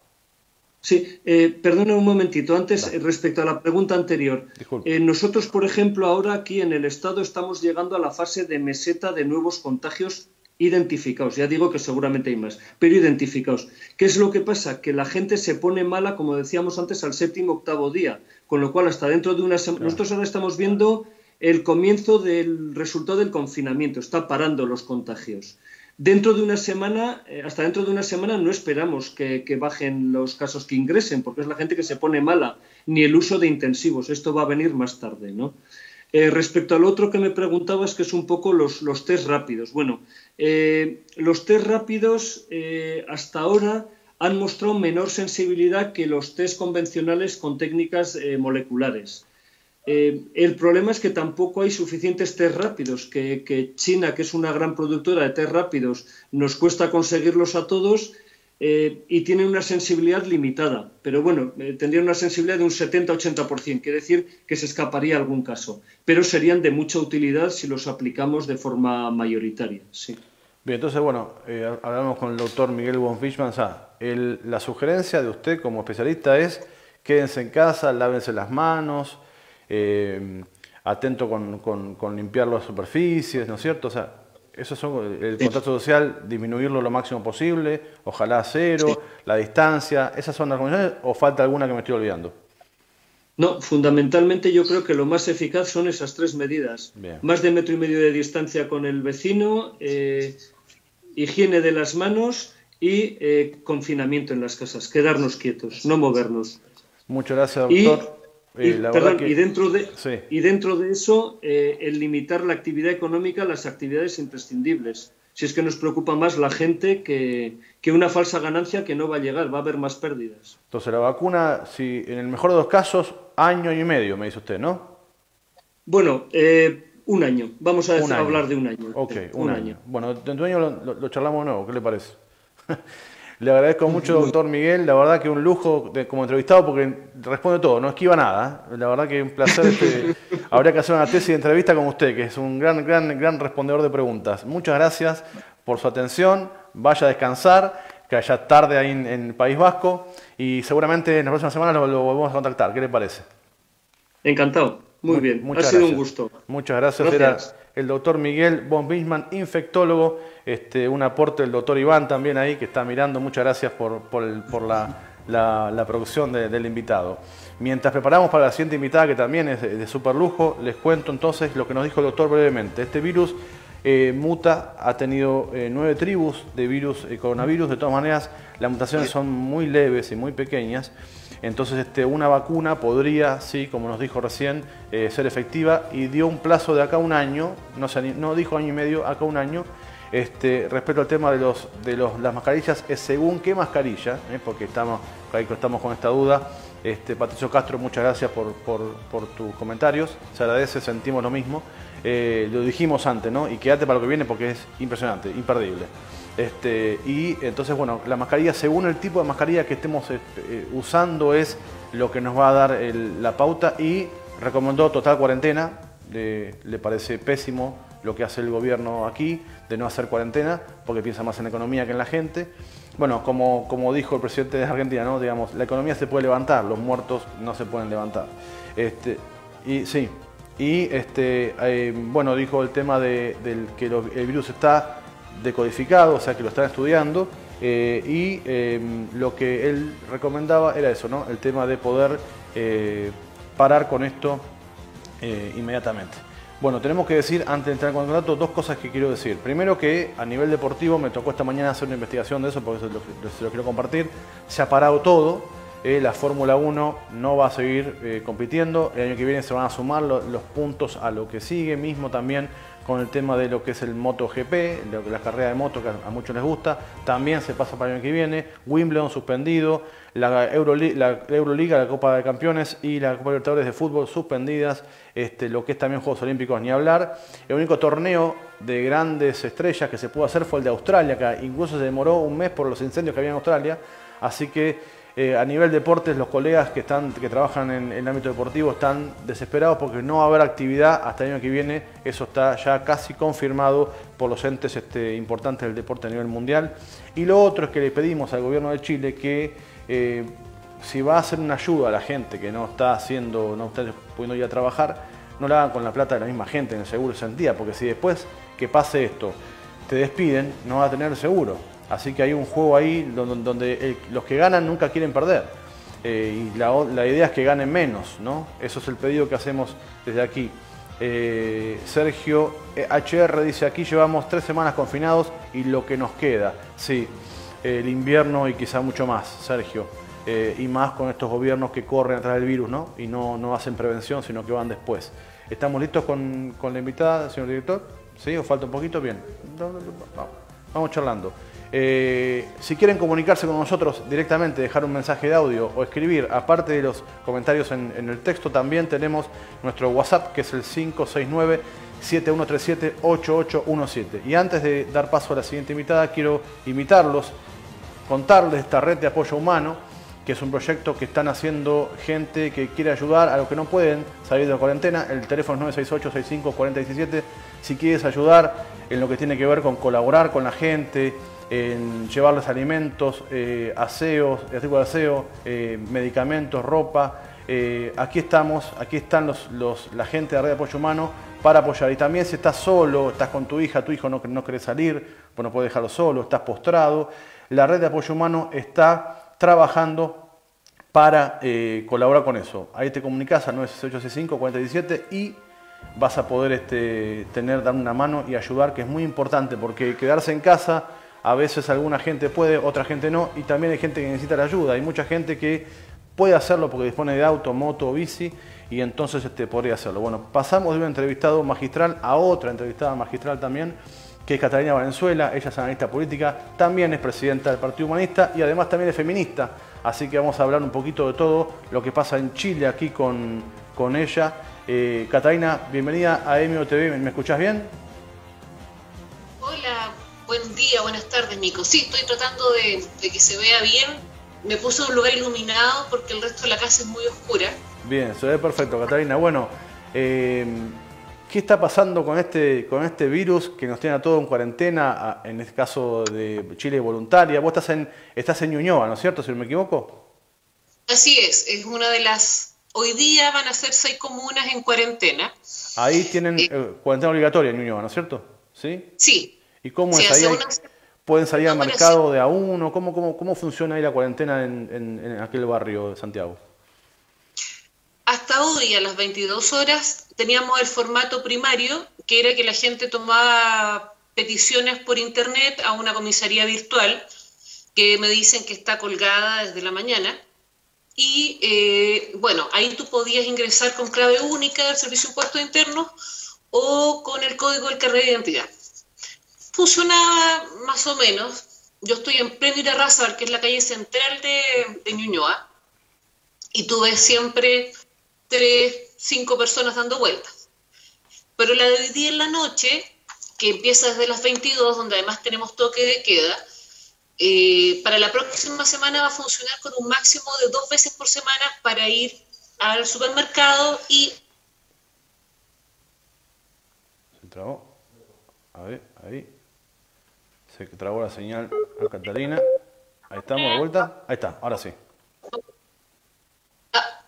B: Sí, eh, perdone un momentito. Antes, respecto a la pregunta anterior, eh, nosotros, por ejemplo, ahora aquí en el Estado estamos llegando a la fase de meseta de nuevos contagios identificados. Ya digo que seguramente hay más, pero identificados. ¿Qué es lo que pasa? Que la gente se pone mala, como decíamos antes, al séptimo octavo día, con lo cual hasta dentro de una semana... Nosotros ahora estamos viendo el comienzo del resultado del confinamiento, está parando los contagios. Dentro de una semana, eh, hasta dentro de una semana no esperamos que, bajen los casos que ingresen, porque es la gente que se pone mala, ni el uso de intensivos. Esto va a venir más tarde, ¿no? Eh, respecto al otro que me preguntabas, que es un poco los, los test rápidos. Bueno, eh, los test rápidos eh, hasta ahora han mostrado menor sensibilidad que los test convencionales con técnicas moleculares. El problema es que tampoco hay suficientes test rápidos, que, China, que es una gran productora de test rápidos, nos cuesta conseguirlos a todos eh, y tienen una sensibilidad limitada, pero bueno, eh, tendrían una sensibilidad de un 70-80%, quiere decir que se escaparía algún caso, pero serían de mucha utilidad si los aplicamos de forma mayoritaria. Sí.
A: Bien, entonces, bueno, eh, hablamos con el doctor Miguel von Fischmann. la sugerencia de usted como especialista es quédense en casa, lávense las manos, atento con, con, con limpiar las superficies, ¿no es cierto? O sea, eso son el contacto social, disminuirlo lo máximo posible, ojalá cero, la distancia, ¿esas son las recomendaciones o falta alguna que me estoy olvidando?
B: No, fundamentalmente yo creo que lo más eficaz son esas tres medidas. Más de metro y medio de distancia con el vecino, eh, higiene de las manos y eh, confinamiento en las casas, quedarnos quietos, no movernos.
A: Muchas gracias, doctor.
B: Y, dentro de, y dentro de eso, eh, el limitar la actividad económica a las actividades imprescindibles. Si es que nos preocupa más la gente que, una falsa ganancia que no va a llegar, va a haber más pérdidas.
A: Entonces, la vacuna, si en el mejor de los casos, año y medio, me dice usted, ¿no?
B: Bueno, eh, un año. Vamos a hablar de un año.
A: Ok, un, año. Bueno, dentro de un año lo, lo charlamos de nuevo, ¿qué le parece? Le agradezco mucho, doctor Miguel. La verdad que un lujo como entrevistado porque responde todo, no esquiva nada. La verdad que un placer. Este, habría que hacer una tesis de entrevista con usted, que es un gran, gran, gran respondedor de preguntas. Muchas gracias por su atención. Vaya a descansar, que haya tarde ahí en, el País Vasco. Y seguramente en las próximas semanas lo, volvemos a contactar. ¿Qué le parece?
B: Encantado. Muy, bien. ha sido un gusto.
A: Muchas gracias. gracias el doctor Miguel von infectólogo, este, un aporte del doctor Iván también ahí, que está mirando. Muchas gracias por, la, producción del invitado. Mientras preparamos para la siguiente invitada, que también es de, super lujo, les cuento entonces lo que nos dijo el doctor brevemente. Este virus eh, muta, ha tenido eh, nueve tribus de virus, eh, coronavirus, de todas maneras las mutaciones son muy leves y muy pequeñas. Entonces este, una vacuna podría, sí, como nos dijo recién, eh, ser efectiva y dio un plazo de acá un año, no, no dijo año y medio, acá un año. Este, respecto al tema de, los, de los, las mascarillas, es según qué mascarilla, eh, porque estamos, estamos con esta duda. Este, Patricio Castro, muchas gracias por, por, tus comentarios, se agradece, sentimos lo mismo. Eh, lo dijimos antes, ¿no? Y quédate para lo que viene porque es impresionante, imperdible. Este, y entonces, bueno, la mascarilla, según el tipo de mascarilla que estemos este, eh, usando, es lo que nos va a dar la pauta y recomendó total cuarentena. le parece pésimo lo que hace el gobierno aquí, de no hacer cuarentena, porque piensa más en la economía que en la gente. Bueno, como, como dijo el presidente de Argentina, ¿no? digamos, la economía se puede levantar, los muertos no se pueden levantar. Este, y sí, y este, eh, bueno, dijo el tema de, del que el virus está decodificado, o sea que lo están estudiando, eh, y em, lo que él recomendaba era eso, ¿no? el tema de poder eh, parar con esto eh, inmediatamente. Bueno, tenemos que decir, antes de entrar en contrato, dos cosas que quiero decir. Primero que a nivel deportivo me tocó esta mañana hacer una investigación de eso, porque se lo, quiero compartir. Se ha parado todo, la Fórmula 1 no va a seguir compitiendo, el año que viene se van a sumar los puntos a lo que sigue, mismo también con el tema de lo que es el MotoGP, la carrera de moto que a muchos les gusta, también se pasa para el año que viene, Wimbledon suspendido, la, Euroliga, la Copa de Campeones y la Copa Libertadores de Fútbol suspendidas, este, lo que es también Juegos Olímpicos ni hablar. El único torneo de grandes estrellas que se pudo hacer fue el de Australia, que incluso se demoró un mes por los incendios que había en Australia, Así que eh, a nivel deportes, los colegas que, están, que trabajan en, el ámbito deportivo están desesperados porque no va a haber actividad hasta el año que viene. Eso está ya casi confirmado por los entes este, importantes del deporte a nivel mundial. Y lo otro es que le pedimos al gobierno de Chile que eh, si va a hacer una ayuda a la gente que no está haciendo, no está pudiendo ir a trabajar, no la hagan con la plata de la misma gente en el seguro de sentía, porque si después que pase esto te despiden, no va a tener seguro. Así que hay un juego ahí donde, los que ganan nunca quieren perder. Eh, y la, idea es que ganen menos, ¿no? Eso es el pedido que hacemos desde aquí. Eh, Sergio HR eh, dice, aquí llevamos tres semanas confinados y lo que nos queda. Sí, el invierno y quizá mucho más, Sergio. y más con estos gobiernos que corren atrás del virus, ¿no? Y no, no hacen prevención, sino que van después. ¿Estamos listos con, con la invitada, señor director? ¿Sí? ¿O falta un poquito? Bien. Vamos charlando. Eh, si quieren comunicarse con nosotros directamente, dejar un mensaje de audio o escribir, aparte de los comentarios en, el texto, también tenemos nuestro WhatsApp, que es el 569-7137-8817. Y antes de dar paso a la siguiente invitada, quiero invitarlos, contarles esta red de apoyo humano, que es un proyecto que están haciendo gente que quiere ayudar a los que no pueden salir de la cuarentena. El teléfono es 968-65-4017. Si quieres ayudar en lo que tiene que ver con colaborar con la gente, en llevarles alimentos, eh, aseos, artículos de aseo, eh, medicamentos, ropa. Eh, aquí estamos, aquí están los, la gente de Red de Apoyo Humano para apoyar. Y también si estás solo, estás con tu hija, tu hijo no, no quiere salir, pues no puedes dejarlo solo, estás postrado, la Red de Apoyo Humano está trabajando para colaborar con eso. Ahí te comunicas a 96865 417 y vas a poder este, tener, dar una mano y ayudar, que es muy importante, porque quedarse en casa a veces alguna gente puede, otra gente no, y también hay gente que necesita la ayuda. Hay mucha gente que puede hacerlo porque dispone de auto, moto o bici, y entonces este, podría hacerlo. Bueno, pasamos de un entrevistado magistral a otra entrevistada magistral también, que es Catalina Valenzuela, ella es analista política, también es presidenta del Partido Humanista y además también es feminista. Así que vamos a hablar un poquito de todo lo que pasa en Chile aquí con, con ella. Eh, Catalina, bienvenida a MOTV, ¿me escuchás bien?
C: Hola, Buen día, buenas tardes, Nico. Sí, estoy tratando de, que se vea bien. Me puse en un lugar iluminado porque el resto de la casa es muy oscura.
A: Bien, se ve perfecto, Catalina. Bueno, eh, ¿qué está pasando con este, con este virus que nos tiene a todos en cuarentena, en este caso de Chile voluntaria? Vos estás en, estás en Ñuñoa, ¿no es cierto, si no me equivoco?
C: Así es, es una de las... Hoy día van a ser seis comunas en cuarentena.
A: Ahí tienen eh, cuarentena obligatoria en Ñuñoa, ¿no es cierto?
C: Sí. Sí,
A: ¿Y cómo es ahí? ¿Pueden salir al mercado de a uno? ¿Cómo, cómo, cómo funciona ahí la cuarentena en, aquel barrio de Santiago?
C: Hasta hoy, a las 22 horas, teníamos el formato primario, que era que la gente tomaba peticiones por internet a una comisaría virtual, que me dicen que está colgada desde la mañana. Y eh, bueno, ahí tú podías ingresar con clave única del Servicio de Impuestos Internos o con el código del carnet de identidad funcionaba más o menos. Yo estoy en pleno Irarrázaval, que es la calle central de, de Ñuñoa, y tuve siempre tres, cinco personas dando vueltas. Pero la de día en la noche, que empieza desde las 22, donde además tenemos toque de queda, eh, para la próxima semana va a funcionar con un máximo de dos veces por semana para ir al supermercado y...
A: Se trabó. A ver, ahí. Se trabó la señal a Catalina. Ahí estamos de vuelta. Ahí está, ahora sí.
C: Ah,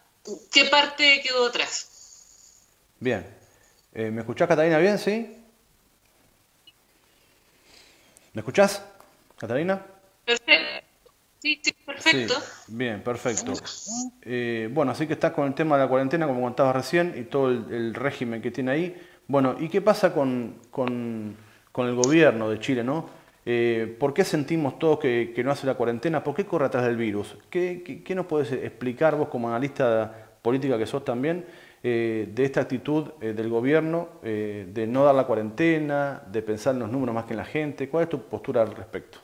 C: ¿Qué parte quedó atrás?
A: Bien. Eh, ¿Me escuchás, Catalina, bien? ¿Sí? ¿Me escuchás, Catalina?
C: Perfecto. Sí, sí, perfecto.
A: bien, perfecto. Eh, bueno, así que estás con el tema de la cuarentena, como contabas recién, y todo el, régimen que tiene ahí. Bueno, ¿y qué pasa con, con, con el gobierno de Chile, no? Eh, ¿Por qué sentimos todos que, no hace la cuarentena? ¿Por qué corre atrás del virus? ¿Qué, nos puedes explicar vos como analista política que sos también eh, de esta actitud eh, del gobierno de no dar la cuarentena, de pensar en los números más que en la gente? ¿Cuál es tu postura al respecto?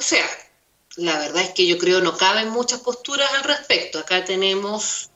C: O sea, la verdad es que yo creo no caben muchas posturas al respecto. Acá tenemos,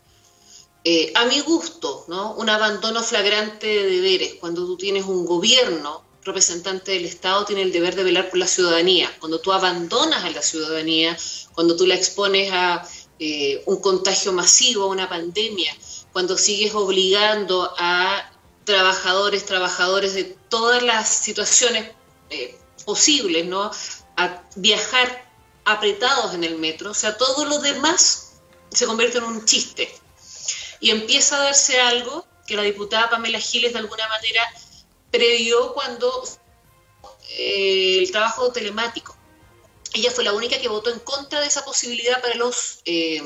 C: a mi gusto, ¿no? un abandono flagrante de deberes. Cuando tú tienes un gobierno representante del Estado tiene el deber de velar por la ciudadanía. Cuando tú abandonas a la ciudadanía, cuando tú la expones a eh, un contagio masivo, a una pandemia, cuando sigues obligando a trabajadores, trabajadores de todas las situaciones eh, posibles, ¿no? A viajar apretados en el metro, o sea, todo lo demás se convierte en un chiste. Y empieza a darse algo que la diputada Pamela Giles de alguna manera previó cuando eh, el trabajo telemático. Ella fue la única que votó en contra de esa posibilidad para los eh,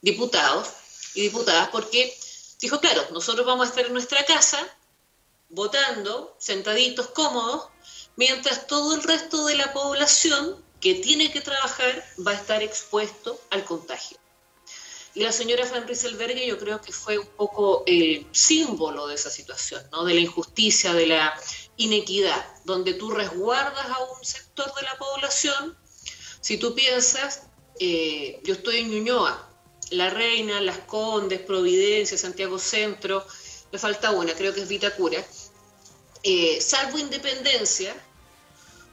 C: diputados y diputadas porque dijo, claro, nosotros vamos a estar en nuestra casa votando, sentaditos, cómodos, mientras todo el resto de la población que tiene que trabajar va a estar expuesto al contagio. Y la señora Van Rieselberghe yo creo que fue un poco el símbolo de esa situación, ¿no? de la injusticia, de la inequidad, donde tú resguardas a un sector de la población. Si tú piensas, eh, yo estoy en Ñuñoa, La Reina, Las Condes, Providencia, Santiago Centro, me falta una, creo que es Vitacura, eh, salvo Independencia,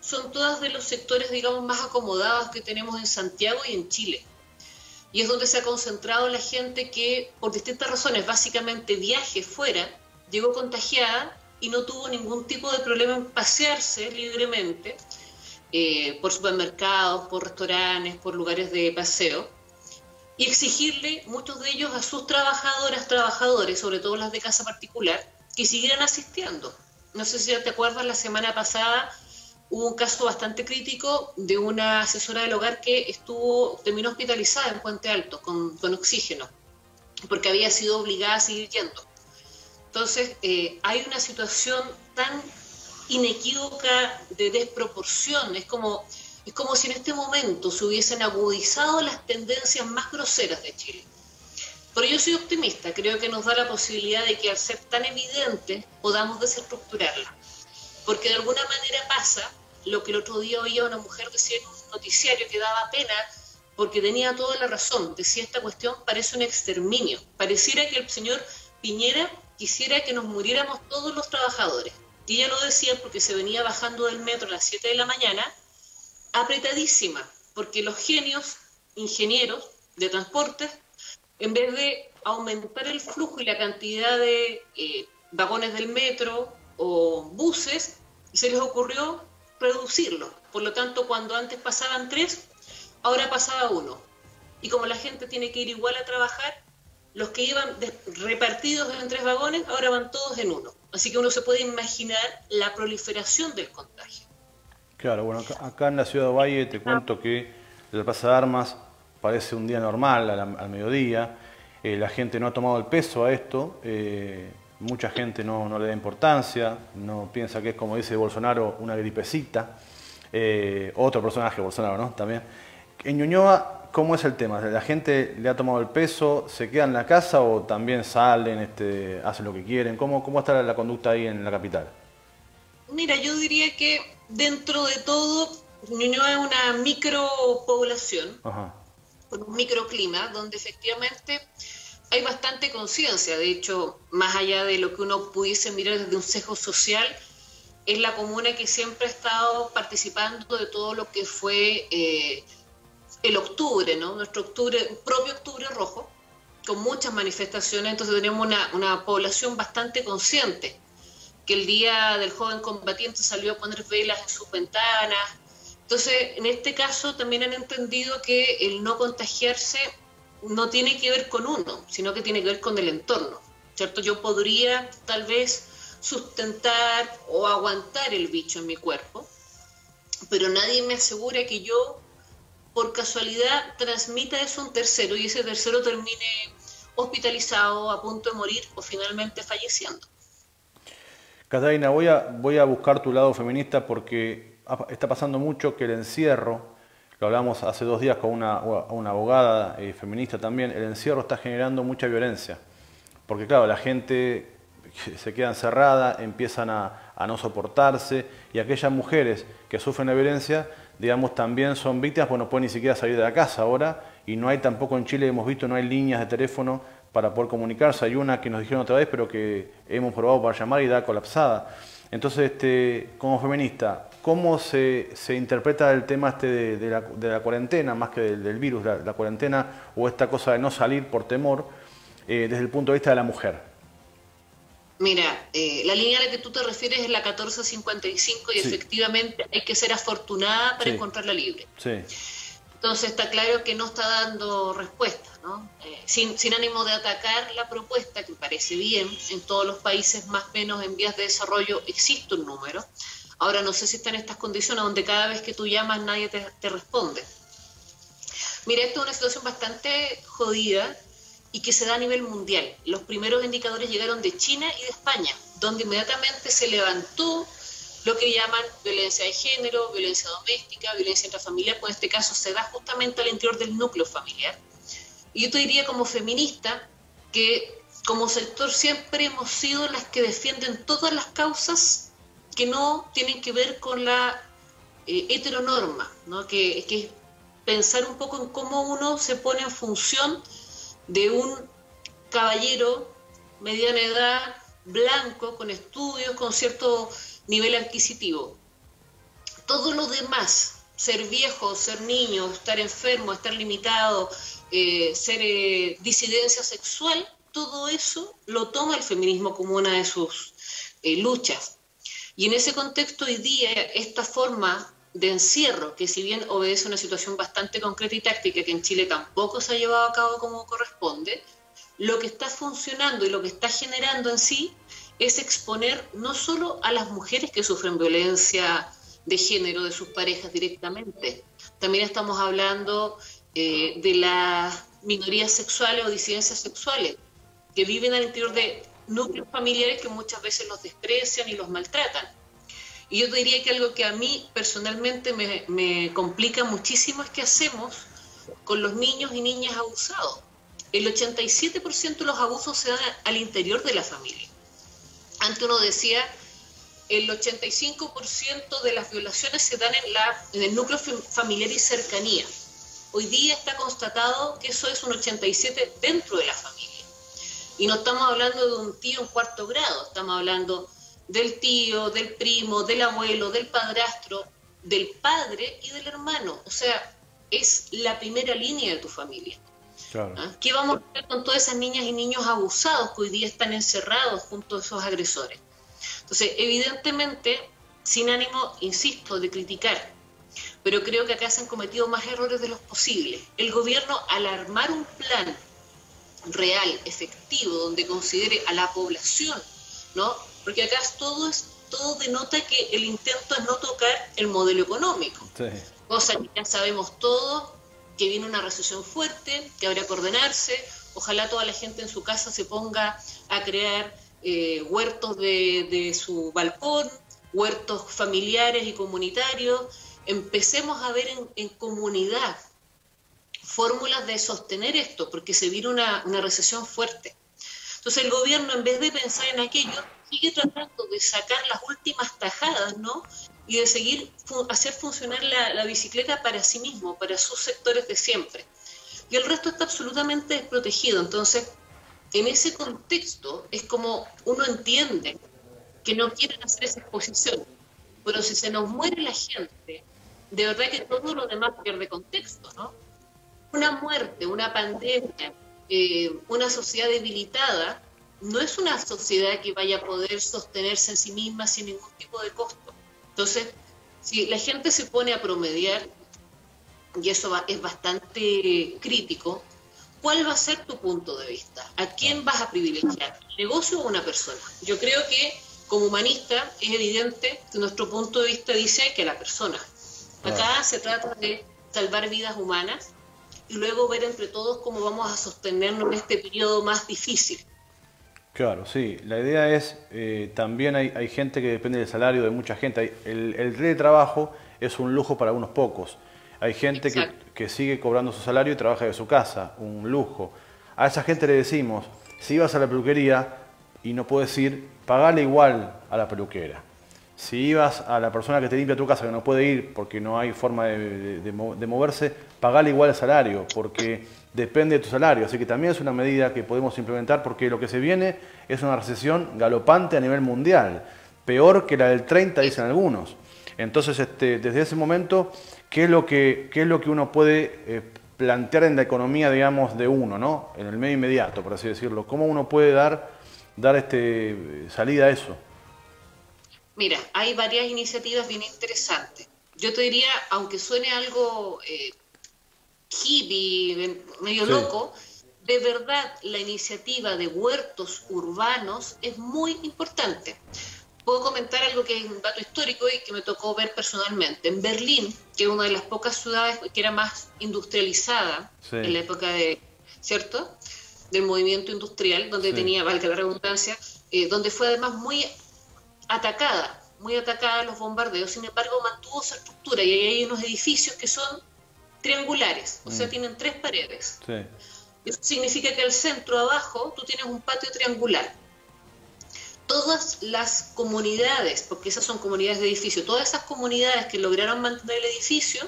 C: son todas de los sectores, digamos, más acomodados que tenemos en Santiago y en Chile y es donde se ha concentrado la gente que por distintas razones, básicamente viaje fuera, llegó contagiada y no tuvo ningún tipo de problema en pasearse libremente eh, por supermercados, por restaurantes, por lugares de paseo y exigirle, muchos de ellos, a sus trabajadoras, trabajadores, sobre todo las de casa particular, que siguieran asistiendo. No sé si ya te acuerdas, la semana pasada hubo un caso bastante crítico de una asesora del hogar que estuvo, terminó hospitalizada en Puente Alto con, oxígeno, porque había sido obligada a seguir yendo. Entonces, eh, hay una situación tan inequívoca de desproporción, es como, es como si en este momento se hubiesen agudizado las tendencias más groseras de Chile. Pero yo soy optimista, creo que nos da la posibilidad de que al ser tan evidente podamos desestructurarla. Porque de alguna manera pasa lo que el otro día oía una mujer decir en un noticiario que daba pena porque tenía toda la razón. Decía esta cuestión parece un exterminio. Pareciera que el señor Piñera quisiera que nos muriéramos todos los trabajadores. Y ella lo decía porque se venía bajando del metro a las 7 de la mañana, apretadísima, porque los genios, ingenieros de transporte, en vez de aumentar el flujo y la cantidad de eh, vagones del metro o buses, se les ocurrió reducirlo. Por lo tanto, cuando antes pasaban tres, ahora pasaba uno. Y como la gente tiene que ir igual a trabajar, los que iban repartidos en tres vagones, ahora van todos en uno. Así que uno se puede imaginar la proliferación del contagio.
A: Claro, bueno, acá, en la ciudad de Valle te cuento que la Plaza de Armas parece un día normal al, mediodía. Eh, la gente no ha tomado el peso a esto. Eh, mucha gente no, le da importancia, no piensa que es, como dice Bolsonaro, una gripecita. Eh, otro personaje, Bolsonaro, ¿no? También. En Ñuñoa, ¿cómo es el tema? ¿La gente le ha tomado el peso, se queda en la casa o también salen, este, hacen lo que quieren? ¿Cómo, ¿Cómo está la conducta ahí en la capital?
C: Mira, yo diría que dentro de todo, Ñuñoa es una micropoblación, con un microclima, donde efectivamente hay bastante conciencia, de hecho, más allá de lo que uno pudiese mirar desde un sesgo social, es la comuna que siempre ha estado participando de todo lo que fue eh, el octubre. Nuestro propio octubre rojo, con muchas manifestaciones, entonces tenemos una, una población bastante consciente, que el día del joven combatiente salió a poner velas en sus ventanas. Entonces, en este caso también han entendido que el no contagiarse no tiene que ver con uno, sino que tiene que ver con el entorno, ¿cierto? Yo podría tal vez sustentar o aguantar el bicho en mi cuerpo, pero nadie me asegura que yo, por casualidad, transmita eso a un tercero y ese tercero termine hospitalizado, a punto de morir o finalmente falleciendo.
A: Catalina, voy a, voy a buscar tu lado feminista porque está pasando mucho que el encierro lo hablamos hace dos días con una, abogada eh, feminista también, el encierro está generando mucha violencia. Porque claro, la gente se queda encerrada, empiezan a, no soportarse y aquellas mujeres que sufren la violencia, digamos, también son víctimas, pues no pueden ni siquiera salir de la casa ahora y no hay tampoco en Chile, hemos visto, no hay líneas de teléfono para poder comunicarse. Hay una que nos dijeron otra vez, pero que hemos probado para llamar y da colapsada. Entonces, este, como feminista, ¿cómo se, interpreta el tema este de, la, cuarentena, más que del, virus, la, cuarentena o esta cosa de no salir por temor, eh, desde el punto de vista de la mujer?
C: Mira, eh, la línea a la que tú te refieres es la 1455 y efectivamente hay que ser afortunada para encontrarla libre. Sí. Entonces está claro que no está dando respuesta, ¿no? Eh, sin, ánimo de atacar la propuesta, que parece bien, en todos los países más o menos en vías de desarrollo existe un número. Ahora no sé si está en estas condiciones donde cada vez que tú llamas nadie te, te responde. Mira, esto es una situación bastante jodida y que se da a nivel mundial. Los primeros indicadores llegaron de China y de España, donde inmediatamente se levantó lo que llaman violencia de género, violencia doméstica, violencia intrafamiliar, pues en este caso se da justamente al interior del núcleo familiar. Y yo te diría como feminista que como sector siempre hemos sido las que defienden todas las causas que no tienen que ver con la eh, heteronorma, ¿no? que, que pensar un poco en cómo uno se pone en función de un caballero mediana edad, blanco, con estudios, con cierto nivel adquisitivo. Todo lo demás, ser viejo, ser niño, estar enfermo, estar limitado, eh, ser eh, disidencia sexual, todo eso lo toma el feminismo como una de sus eh, luchas. Y en ese contexto hoy día esta forma de encierro, que si bien obedece a una situación bastante concreta y táctica que en Chile tampoco se ha llevado a cabo como corresponde, lo que está funcionando y lo que está generando en sí es exponer no solo a las mujeres que sufren violencia de género de sus parejas directamente, también estamos hablando eh, de las minorías sexuales o disidencias sexuales que viven al interior de núcleos familiares que muchas veces los desprecian y los maltratan. Y yo diría que algo que a mí personalmente me, complica muchísimo es qué hacemos con los niños y niñas abusados. El 87% de los abusos se dan al interior de la familia. Antes uno decía, el 85% de las violaciones se dan en, la, en el núcleo familiar y cercanía. Hoy día está constatado que eso es un 87% dentro de la familia. Y no estamos hablando de un tío en cuarto grado, estamos hablando del tío, del primo, del abuelo, del padrastro, del padre y del hermano. O sea, es la primera línea de tu familia. ¿Ah? ¿Qué vamos a hacer con todas esas niñas y niños abusados que hoy día están encerrados junto a esos agresores? Entonces, evidentemente, sin ánimo, insisto, de criticar, pero creo que acá se han cometido más errores de los posibles. El gobierno, al armar un plan real, efectivo, donde considere a la población, ¿no? Porque acá todo es todo denota que el intento es no tocar el modelo económico, cosa que ya sabemos todos que viene una recesión fuerte, que habrá que ordenarse, ojalá toda la gente en su casa se ponga a crear eh, huertos de, su balcón, huertos familiares y comunitarios, empecemos a ver en, comunidad fórmulas de sostener esto, porque se viene una, una recesión fuerte. Entonces el gobierno, en vez de pensar en aquello, sigue tratando de sacar las últimas tajadas, ¿no? Y de seguir hacer funcionar la, bicicleta para sí mismo, para sus sectores de siempre. Y el resto está absolutamente desprotegido. Entonces, en ese contexto es como uno entiende que no quieren hacer esa exposición. Pero si se nos muere la gente, de verdad que todo lo demás pierde contexto, ¿no? Una muerte, una pandemia, eh, una sociedad debilitada, no es una sociedad que vaya a poder sostenerse en sí misma sin ningún tipo de costo. Entonces, si la gente se pone a promediar, y eso es bastante crítico, ¿cuál va a ser tu punto de vista? ¿A quién vas a privilegiar? negocio o una persona? Yo creo que como humanista es evidente que nuestro punto de vista dice que la persona. Acá se trata de salvar vidas humanas y luego ver entre todos cómo vamos a sostenernos en este periodo más difícil.
A: Claro, sí. La idea es, eh, también hay, hay, gente que depende del salario de mucha gente. El, el teletrabajo es un lujo para unos pocos. Hay gente que, que, sigue cobrando su salario y trabaja de su casa, un lujo. A esa gente le decimos, si ibas a la peluquería y no puedes ir, pagale igual a la peluquera. Si ibas a la persona que te limpia tu casa que no puede ir porque no hay forma de, de, de moverse, pagale igual el salario, porque depende de tu salario. Así que también es una medida que podemos implementar porque lo que se viene es una recesión galopante a nivel mundial. peor que la del 30, dicen algunos. Entonces, este, desde ese momento, ¿qué es lo que, uno puede eh, plantear en la economía, digamos, de uno, ¿no? En el medio inmediato, por así decirlo. ¿Cómo uno puede dar, dar este, salida a eso?
C: Mira, hay varias iniciativas bien interesantes. Yo te diría, aunque suene algo eh, hippie, medio loco, de verdad la iniciativa de huertos urbanos es muy importante. Puedo comentar algo que es un dato histórico y que me tocó ver personalmente. En Berlín, que es una de las pocas ciudades que era más industrializada en la época de, ¿cierto? Del movimiento industrial, donde tenía, valga la redundancia, eh, donde fue además muy atacada, muy atacada los bombardeos, sin embargo mantuvo su estructura y hay unos edificios que son triangulares, o sea, mm. tienen tres paredes. Eso significa que al centro, abajo, tú tienes un patio triangular todas las comunidades, porque esas son comunidades de edificio, todas esas comunidades que lograron mantener el edificio,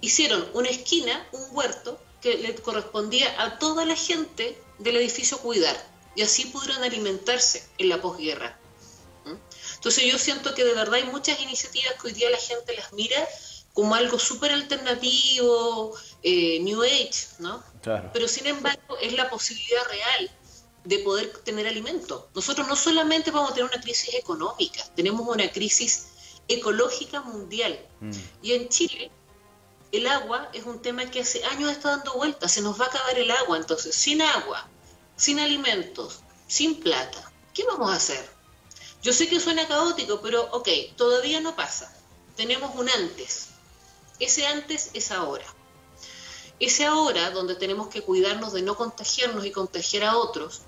C: hicieron una esquina, un huerto, que le correspondía a toda la gente del edificio cuidar. Y así pudieron alimentarse en la posguerra. ¿Mm? Entonces yo siento que de verdad hay muchas iniciativas que hoy día la gente las mira como algo súper alternativo, eh, New Age, ¿no? Pero sin embargo es la posibilidad real de poder tener alimento. Nosotros no solamente vamos a tener una crisis económica, tenemos una crisis ecológica mundial. Mm. Y en Chile el agua es un tema que hace años está dando vueltas, se nos va a acabar el agua, entonces sin agua, sin alimentos, sin plata, ¿qué vamos a hacer? Yo sé que suena caótico, pero ok, todavía no pasa. Tenemos un antes. Ese antes es ahora. Ese ahora, donde tenemos que cuidarnos de no contagiarnos y contagiar a otros,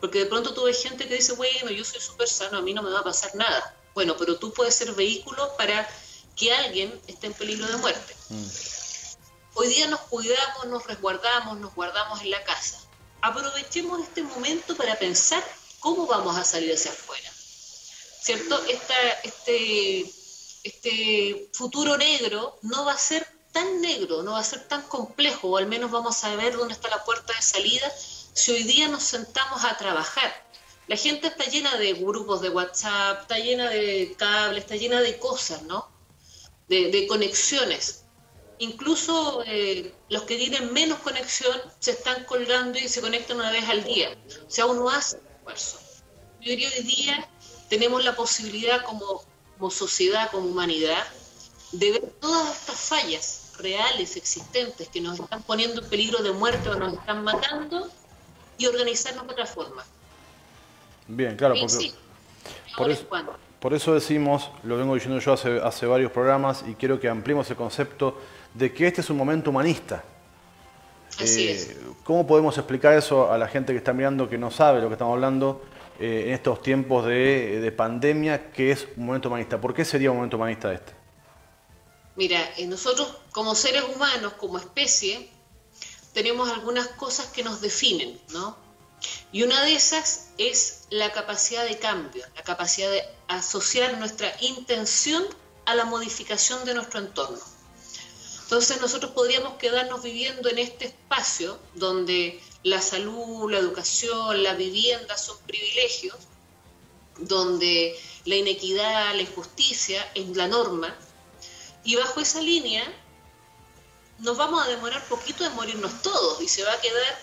C: porque de pronto tuve gente que dice, bueno, yo soy súper sano, a mí no me va a pasar nada. Bueno, pero tú puedes ser vehículo para que alguien esté en peligro de muerte. Mm. Hoy día nos cuidamos, nos resguardamos, nos guardamos en la casa. Aprovechemos este momento para pensar cómo vamos a salir hacia afuera. ¿Cierto? este, este futuro negro no va a ser tan negro, no va a ser tan complejo, o al menos vamos a ver dónde está la puerta de salida si hoy día nos sentamos a trabajar. La gente está llena de grupos de WhatsApp, está llena de cables, está llena de cosas, ¿no? De, conexiones. Incluso eh, los que tienen menos conexión se están colgando y se conectan una vez al día. O sea, uno hace esfuerzo. Yo diría hoy día tenemos la posibilidad como, como sociedad, como humanidad, de ver todas estas fallas reales, existentes, que nos están poniendo en peligro de muerte o nos están matando y organizarnos de otra forma.
A: Bien, claro, porque por, eso, por, eso, decimos, lo vengo diciendo yo hace, hace varios programas y quiero que ampliemos el concepto de que este es un momento humanista.
C: Así es.
A: Eh, ¿Cómo podemos explicar eso a la gente que está mirando, que no sabe lo que estamos hablando eh, en estos tiempos de, de, pandemia, que es un momento humanista? ¿Por qué sería un momento humanista este?
C: Mira, eh, nosotros como seres humanos, como especie, tenemos algunas cosas que nos definen, ¿no? Y una de esas es la capacidad de cambio, la capacidad de asociar nuestra intención a la modificación de nuestro entorno. Entonces nosotros podríamos quedarnos viviendo en este espacio donde la salud, la educación, la vivienda son privilegios, donde la inequidad, la injusticia es la norma, y bajo esa línea nos vamos a demorar poquito de morirnos todos y se va a quedar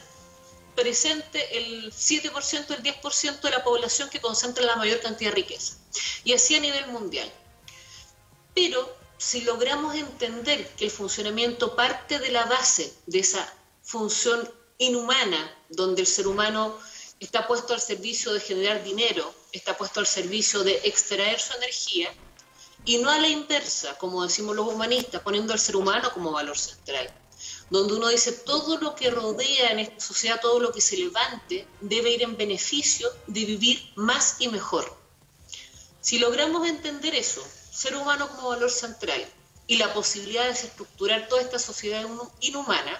C: presente el 7%, el 10% de la población que concentra la mayor cantidad de riqueza. Y así a nivel mundial. Pero si logramos entender que el funcionamiento parte de la base de esa función inhumana, donde el ser humano está puesto al servicio de generar dinero, está puesto al servicio de extraer su energía, y no a la inversa, como decimos los humanistas, poniendo al ser humano como valor central, donde uno dice todo lo que rodea en esta sociedad, todo lo que se levante, debe ir en beneficio de vivir más y mejor. Si logramos entender eso, ser humano como valor central y la posibilidad de desestructurar toda esta sociedad inhumana,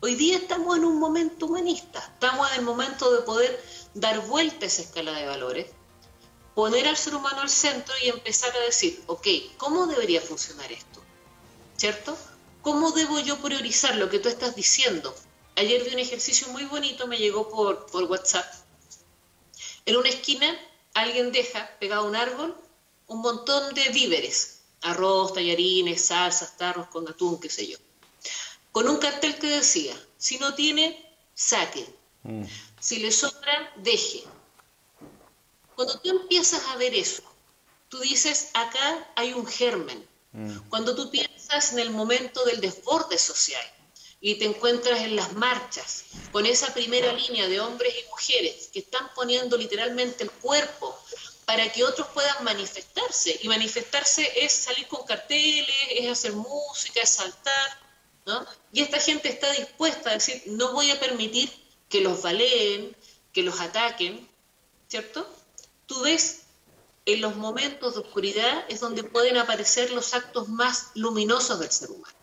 C: hoy día estamos en un momento humanista, estamos en el momento de poder dar vuelta a esa escala de valores poner al ser humano al centro y empezar a decir, ok, ¿cómo debería funcionar esto? ¿Cierto? ¿Cómo debo yo priorizar lo que tú estás diciendo? Ayer vi un ejercicio muy bonito, me llegó por, por WhatsApp. En una esquina alguien deja pegado un árbol un montón de víveres, arroz, tallarines, salsas, tarros con atún, qué sé yo, con un cartel que decía, si no tiene, saque, mm. si le sobra, deje. Cuando tú empiezas a ver eso, tú dices, acá hay un germen. Mm. Cuando tú piensas en el momento del desborde social, y te encuentras en las marchas con esa primera línea de hombres y mujeres que están poniendo literalmente el cuerpo para que otros puedan manifestarse. Y manifestarse es salir con carteles, es hacer música, es saltar. ¿no? Y esta gente está dispuesta a decir, no voy a permitir que los baleen, que los ataquen, ¿cierto? Tú ves en los momentos de oscuridad es donde pueden aparecer los actos más luminosos del ser humano.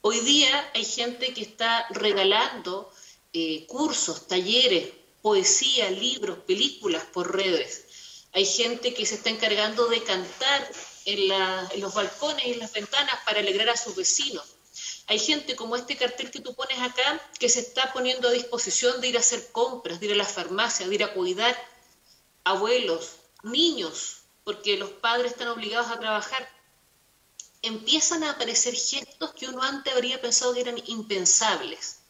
C: Hoy día hay gente que está regalando eh, cursos, talleres, poesía, libros, películas por redes. Hay gente que se está encargando de cantar en, los balcones y en las ventanas para alegrar a sus vecinos. Hay gente como este cartel que tú pones acá que se está poniendo a disposición de ir a hacer compras, de ir a la farmacia, de ir a cuidar abuelos, niños, porque los padres están obligados a trabajar empiezan a aparecer gestos que uno antes habría pensado que eran impensables.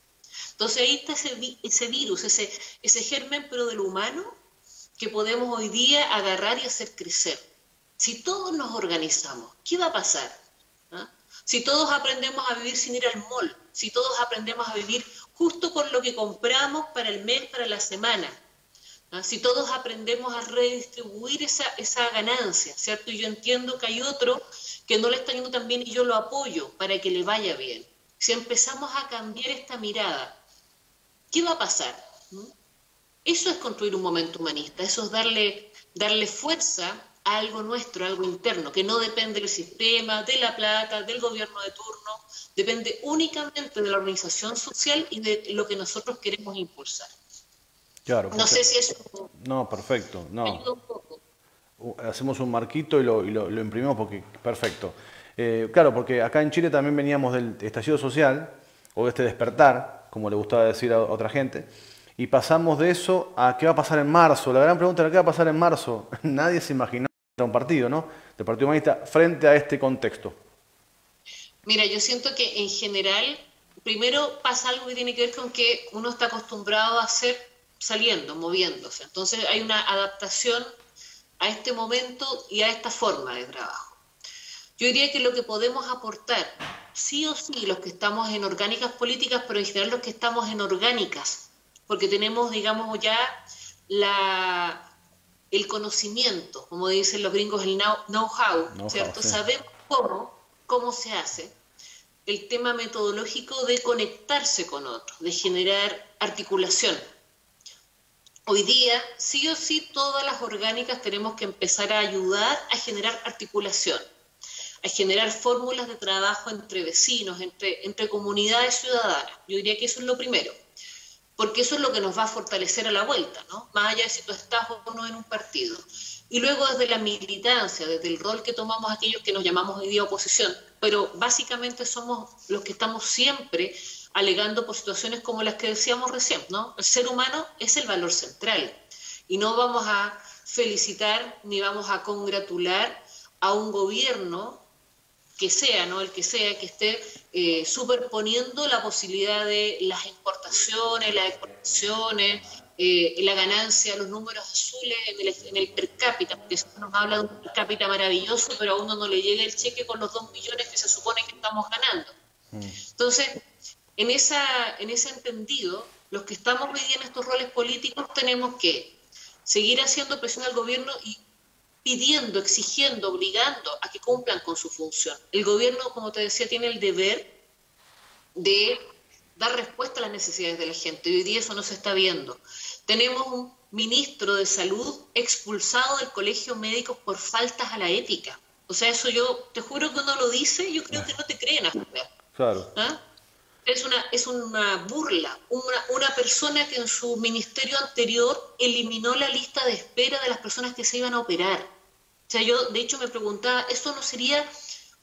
C: Entonces ahí está ese, virus, ese germen, pero del humano, que podemos hoy día agarrar y hacer crecer. Si todos nos organizamos, ¿qué va a pasar? ¿Ah? Si todos aprendemos a vivir sin ir al mall, si todos aprendemos a vivir justo con lo que compramos para el mes, para la semana, ¿Ah? si todos aprendemos a redistribuir esa, esa ganancia, ¿cierto? Y yo entiendo que hay otro que no le está yendo tan bien y yo lo apoyo para que le vaya bien. Si empezamos a cambiar esta mirada, ¿qué va a pasar? ¿Mm? Eso es construir un momento humanista, eso es darle, darle fuerza a algo nuestro, algo interno, que no depende del sistema, de la plata, del gobierno de turno, depende únicamente de la organización social y de lo que nosotros queremos impulsar.
A: Claro, no sé si eso... No, perfecto, no hacemos un marquito y lo, imprimimos porque perfecto. Eh, claro, porque acá en Chile también veníamos del estallido social, o de este despertar, como le gustaba decir a otra gente, y pasamos de eso a qué va a pasar en marzo. La gran pregunta era qué va a pasar en marzo. Nadie se imaginó un partido, ¿no? Del Partido Humanista frente a este contexto.
C: Mira, yo siento que en general, primero pasa algo que tiene que ver con que uno está acostumbrado a hacer saliendo, moviéndose. Entonces hay una adaptación a este momento y a esta forma de trabajo. Yo diría que lo que podemos aportar, sí o sí, los que estamos en orgánicas políticas, pero en general los que estamos en orgánicas, porque tenemos, digamos, ya la, el conocimiento, como dicen los gringos, el know-how, ¿cierto? Sabemos cómo, cómo se hace. El tema metodológico de conectarse con otros, de generar articulación Hoy día, sí o sí, todas las orgánicas tenemos que empezar a ayudar a generar articulación, a generar fórmulas de trabajo entre vecinos, entre, entre comunidades ciudadanas. Yo diría que eso es lo primero, porque eso es lo que nos va a fortalecer a la vuelta, ¿no? Más allá de si tú estás o no en un partido. Y luego desde la militancia, desde el rol que tomamos aquellos que nos llamamos hoy día oposición, pero básicamente somos los que estamos siempre alegando por situaciones como las que decíamos recién, ¿no? El ser humano es el valor central y no vamos a felicitar ni vamos a congratular a un gobierno que sea, ¿no? El que sea, que esté eh, superponiendo la posibilidad de las importaciones, las exportaciones, eh, la ganancia, los números azules en el, en el per cápita, porque se nos habla de un per cápita maravilloso, pero a uno no le llega el cheque con los dos millones que se supone que estamos ganando. Mm. Entonces, en, esa, en ese entendido, los que estamos hoy en estos roles políticos tenemos que seguir haciendo presión al gobierno y pidiendo, exigiendo, obligando a que cumplan con su función. El gobierno, como te decía, tiene el deber de dar respuesta a las necesidades de la gente. Hoy día eso no se está viendo. Tenemos un ministro de salud expulsado del colegio médico por faltas a la ética. O sea, eso yo te juro que uno lo dice, yo creo que no te creen a
A: Claro.
C: ¿Ah? es una, es una burla, una, una, persona que en su ministerio anterior eliminó la lista de espera de las personas que se iban a operar. O sea, yo de hecho me preguntaba, ¿esto no sería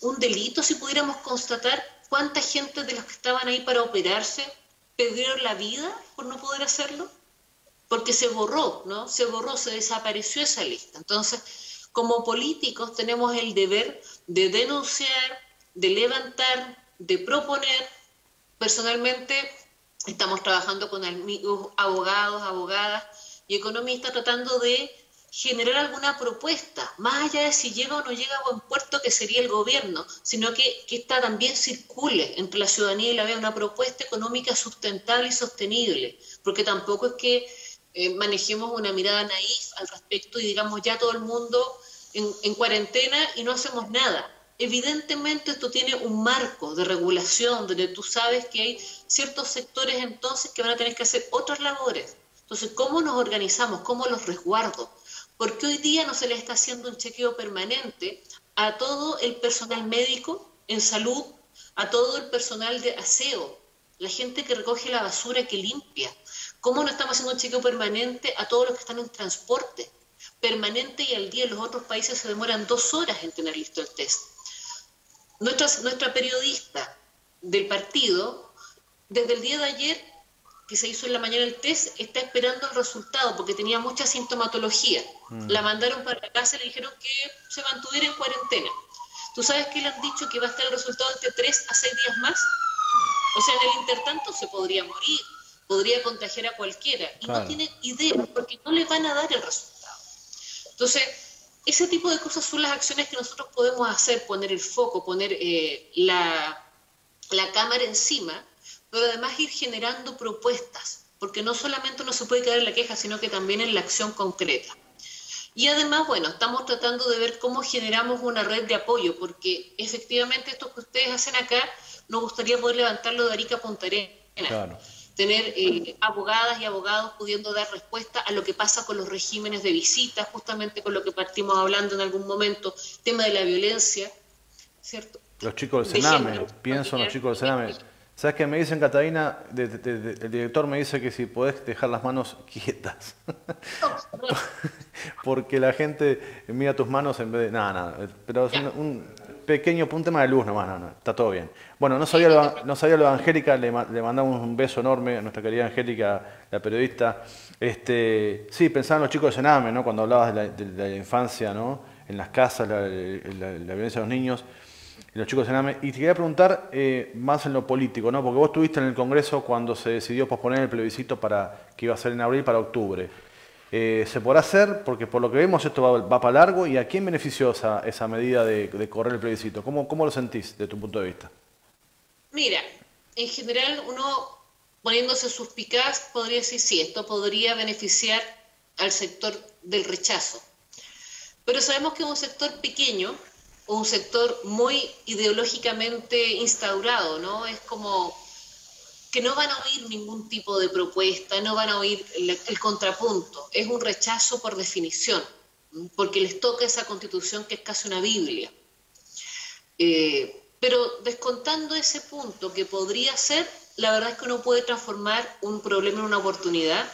C: un delito si pudiéramos constatar cuánta gente de los que estaban ahí para operarse perdieron la vida por no poder hacerlo? porque se borró, ¿no? Se borró, se desapareció esa lista. Entonces, como políticos tenemos el deber de denunciar, de levantar, de proponer. Personalmente estamos trabajando con amigos, abogados, abogadas y economistas tratando de generar alguna propuesta, más allá de si llega o no llega a buen puerto, que sería el gobierno, sino que, que esta también circule entre la ciudadanía y la vea una propuesta económica sustentable y sostenible, porque tampoco es que eh, manejemos una mirada naif al respecto y digamos ya todo el mundo en, en cuarentena y no hacemos nada. Evidentemente esto tiene un marco de regulación donde tú sabes que hay ciertos sectores entonces que van a tener que hacer otras labores. Entonces, ¿cómo nos organizamos? ¿Cómo los resguardo? Porque hoy día no se le está haciendo un chequeo permanente a todo el personal médico en salud, a todo el personal de aseo, la gente que recoge la basura, que limpia, ¿Cómo no estamos haciendo un chequeo permanente a todos los que están en transporte? Permanente y al día en los otros países se demoran dos horas en tener listo el test. Nuestra, nuestra periodista del partido, desde el día de ayer que se hizo en la mañana el test, está esperando el resultado porque tenía mucha sintomatología. Mm. La mandaron para la casa y le dijeron que se mantuviera en cuarentena. ¿Tú sabes que le han dicho que va a estar el resultado entre tres a seis días más? O sea, en el intertanto se podría morir podría contagiar a cualquiera y no tienen idea porque no le van a dar el resultado. Entonces, ese tipo de cosas son las acciones que nosotros podemos hacer, poner el foco, poner eh, la, la cámara encima, pero además ir generando propuestas, porque no solamente uno se puede quedar en la queja, sino que también en la acción concreta. Y además, bueno, estamos tratando de ver cómo generamos una red de apoyo, porque efectivamente esto que ustedes hacen acá, nos gustaría poder levantarlo de Arica a Punta Claro tener eh, abogadas y abogados pudiendo dar respuesta a lo que pasa con los regímenes de visita, justamente con lo que partimos hablando en algún momento, tema de la violencia, ¿cierto?
A: Los chicos del Sename, pienso en los chicos del Sename. ¿Sabes qué me dicen, Catalina? el director me dice que si podés dejar las manos quietas. Porque la gente mira tus manos en vez de... Nada, nada. Pero es un, pequeño un tema de luz nomás, no, no, está todo bien. Bueno, no sabía lo, no sabía lo de Angélica, le, mandamos un beso enorme a nuestra querida Angélica, la periodista. Este, sí, pensaba en los chicos de Sename, ¿no? Cuando hablabas de la, infancia, ¿no? En las casas, la, violencia de los niños, y los chicos de Sename. Y te quería preguntar eh, más en lo político, ¿no? Porque vos estuviste en el Congreso cuando se decidió posponer el plebiscito para que iba a ser en abril para octubre. Eh, ¿Se podrá hacer? Porque por lo que vemos esto va, para largo. ¿Y a quién benefició esa, esa medida de, correr el plebiscito? ¿Cómo, ¿Cómo lo sentís de tu punto de vista?
C: Mira, en general uno poniéndose suspicaz podría decir, sí, esto podría beneficiar al sector del rechazo. Pero sabemos que es un sector pequeño, un sector muy ideológicamente instaurado, ¿no? Es como que no van a oír ningún tipo de propuesta, no van a oír el, contrapunto. Es un rechazo por definición, porque les toca esa constitución que es casi una Biblia. Eh, pero descontando ese punto que podría ser, la verdad es que uno puede transformar un problema en una oportunidad.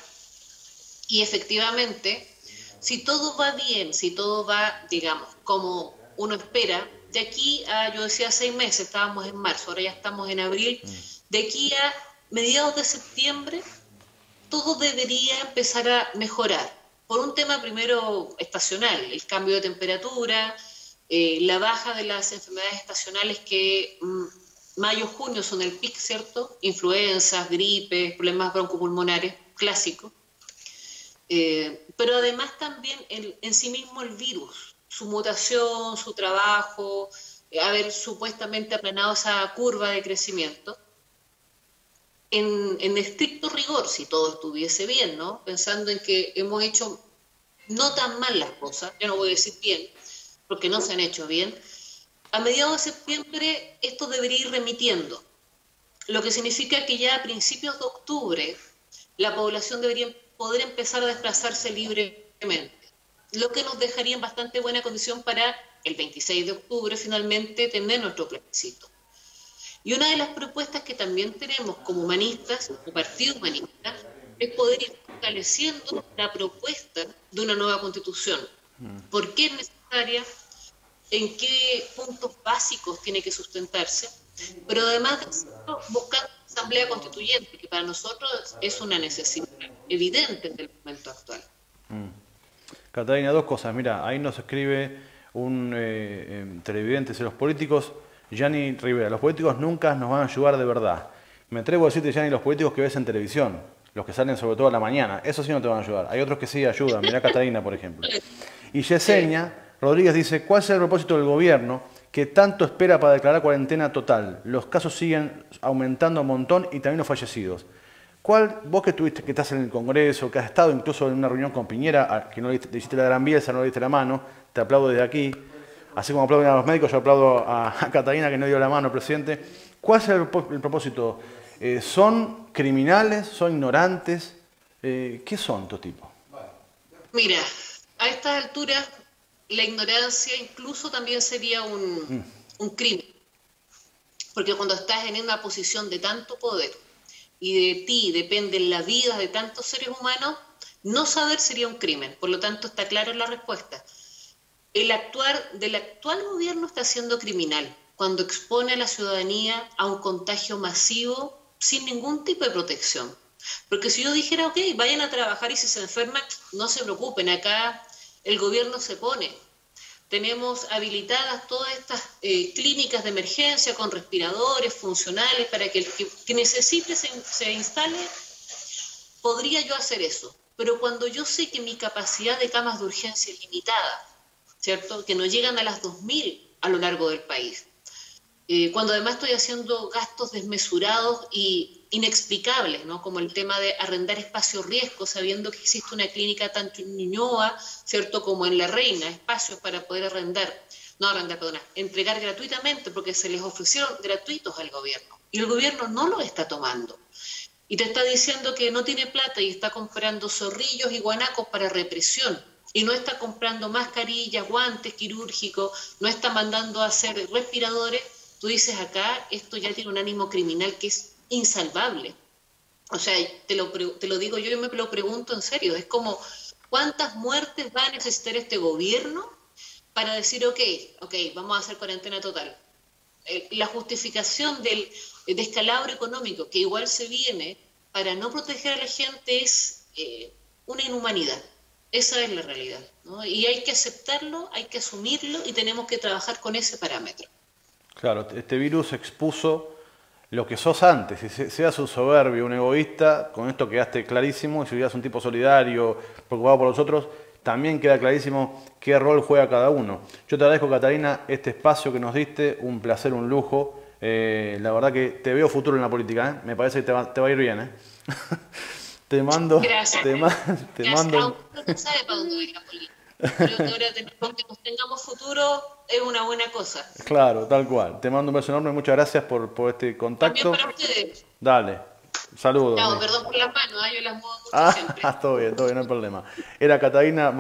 C: Y efectivamente, si todo va bien, si todo va, digamos, como uno espera, de aquí a, yo decía, seis meses, estábamos en marzo, ahora ya estamos en abril, mm. de aquí a mediados de septiembre, todo debería empezar a mejorar. Por un tema primero estacional, el cambio de temperatura, eh, la baja de las enfermedades estacionales que mm, mayo, junio son el pic, ¿cierto? Influencias, gripes, problemas broncopulmonares clásicos. Eh, pero además también en sí mismo el virus, su mutación, su trabajo, eh, haber supuestamente aplanado esa curva de crecimiento en, estricto rigor, si todo estuviese bien, ¿no? Pensando en que hemos hecho no tan mal las cosas, yo no voy a decir bien, porque no se han hecho bien, a mediados de septiembre esto debería ir remitiendo, lo que significa que ya a principios de octubre la población debería poder empezar a desplazarse libremente, lo que nos dejaría en bastante buena condición para el 26 de octubre finalmente tener nuestro plebiscito. Y una de las propuestas que también tenemos como humanistas, como partido humanista, es poder ir fortaleciendo la propuesta de una nueva constitución. Mm. ¿Por qué es necesaria? ¿En qué puntos básicos tiene que sustentarse? Pero además de buscar una asamblea constituyente, que para nosotros es una necesidad. evidentes del momento actual. Mm.
A: Catalina, dos cosas. Mira, ahí nos escribe un eh, em, televidente, de los políticos, Gianni Rivera, los políticos nunca nos van a ayudar de verdad. Me atrevo a decirte, Gianni, los políticos que ves en televisión, los que salen sobre todo a la mañana, eso sí no te van a ayudar. Hay otros que sí ayudan, mira Catalina, por ejemplo. Y Yesenia Rodríguez dice, ¿cuál es el propósito del gobierno que tanto espera para declarar cuarentena total? Los casos siguen aumentando un montón y también los fallecidos. ¿Cuál, vos que tuviste, que estás en el Congreso, que has estado incluso en una reunión con Piñera, que no le hiciste la gran bielsa, no le diste la mano, te aplaudo desde aquí, así como aplauden a los médicos, yo aplaudo a, Catalina que no dio la mano, presidente. ¿Cuál es el, propósito? Eh, ¿Son criminales? ¿Son ignorantes? Eh, ¿Qué son estos tipos?
C: Mira, a estas alturas la ignorancia incluso también sería un, mm. un crimen. Porque cuando estás en una posición de tanto poder, y de ti depende la vida de tantos seres humanos, no saber sería un crimen. Por lo tanto, está claro la respuesta. El actuar del actual gobierno está siendo criminal cuando expone a la ciudadanía a un contagio masivo sin ningún tipo de protección. Porque si yo dijera, ok, vayan a trabajar y si se enferman, no se preocupen, acá el gobierno se pone tenemos habilitadas todas estas eh, clínicas de emergencia con respiradores funcionales para que el que, necesite se, instale. Podría yo hacer eso, pero cuando yo sé que mi capacidad de camas de urgencia es limitada, ¿cierto? Que no llegan a las 2.000 a lo largo del país. Eh, cuando además estoy haciendo gastos desmesurados y inexplicables, ¿no? como el tema de arrendar espacios riesgo, sabiendo que existe una clínica tanto en Ñuñoa, ¿cierto?, como en La Reina, espacios para poder arrendar, no arrendar, perdona, entregar gratuitamente, porque se les ofrecieron gratuitos al gobierno, y el gobierno no lo está tomando. Y te está diciendo que no tiene plata y está comprando zorrillos y guanacos para represión, y no está comprando mascarillas, guantes quirúrgicos, no está mandando a hacer respiradores, tú dices acá, esto ya tiene un ánimo criminal que es insalvable. O sea, te lo, te lo digo yo y me lo pregunto en serio. Es como, ¿cuántas muertes va a necesitar este gobierno para decir, ok, ok, vamos a hacer cuarentena total? Eh, la justificación del descalabro económico que igual se viene para no proteger a la gente es eh, una inhumanidad. Esa es la realidad. Y hay que aceptarlo, hay que asumirlo y tenemos que trabajar con ese parámetro.
A: Claro, este virus expuso lo que sos antes. Si seas un soberbio, un egoísta, con esto quedaste clarísimo. Y si seas un tipo solidario, preocupado por los otros, también queda clarísimo qué rol juega cada uno. Yo te agradezco, Catalina, este espacio que nos diste. Un placer, un lujo. Eh, la verdad que te veo futuro en la política. ¿eh? Me parece que te va, a ir bien. ¿eh? te mando.
C: Gracias.
A: Te,
C: te mando. Creo que ahora que tengamos futuro es una buena cosa.
A: Claro, tal cual. Te mando un beso enorme, muchas gracias por, por este contacto.
C: También para ustedes.
A: Dale. Saludos.
C: No, perdón por las manos, ¿eh? yo las muevo mucho ah, siempre.
A: todo bien, todo bien, no hay problema. Era Catalina.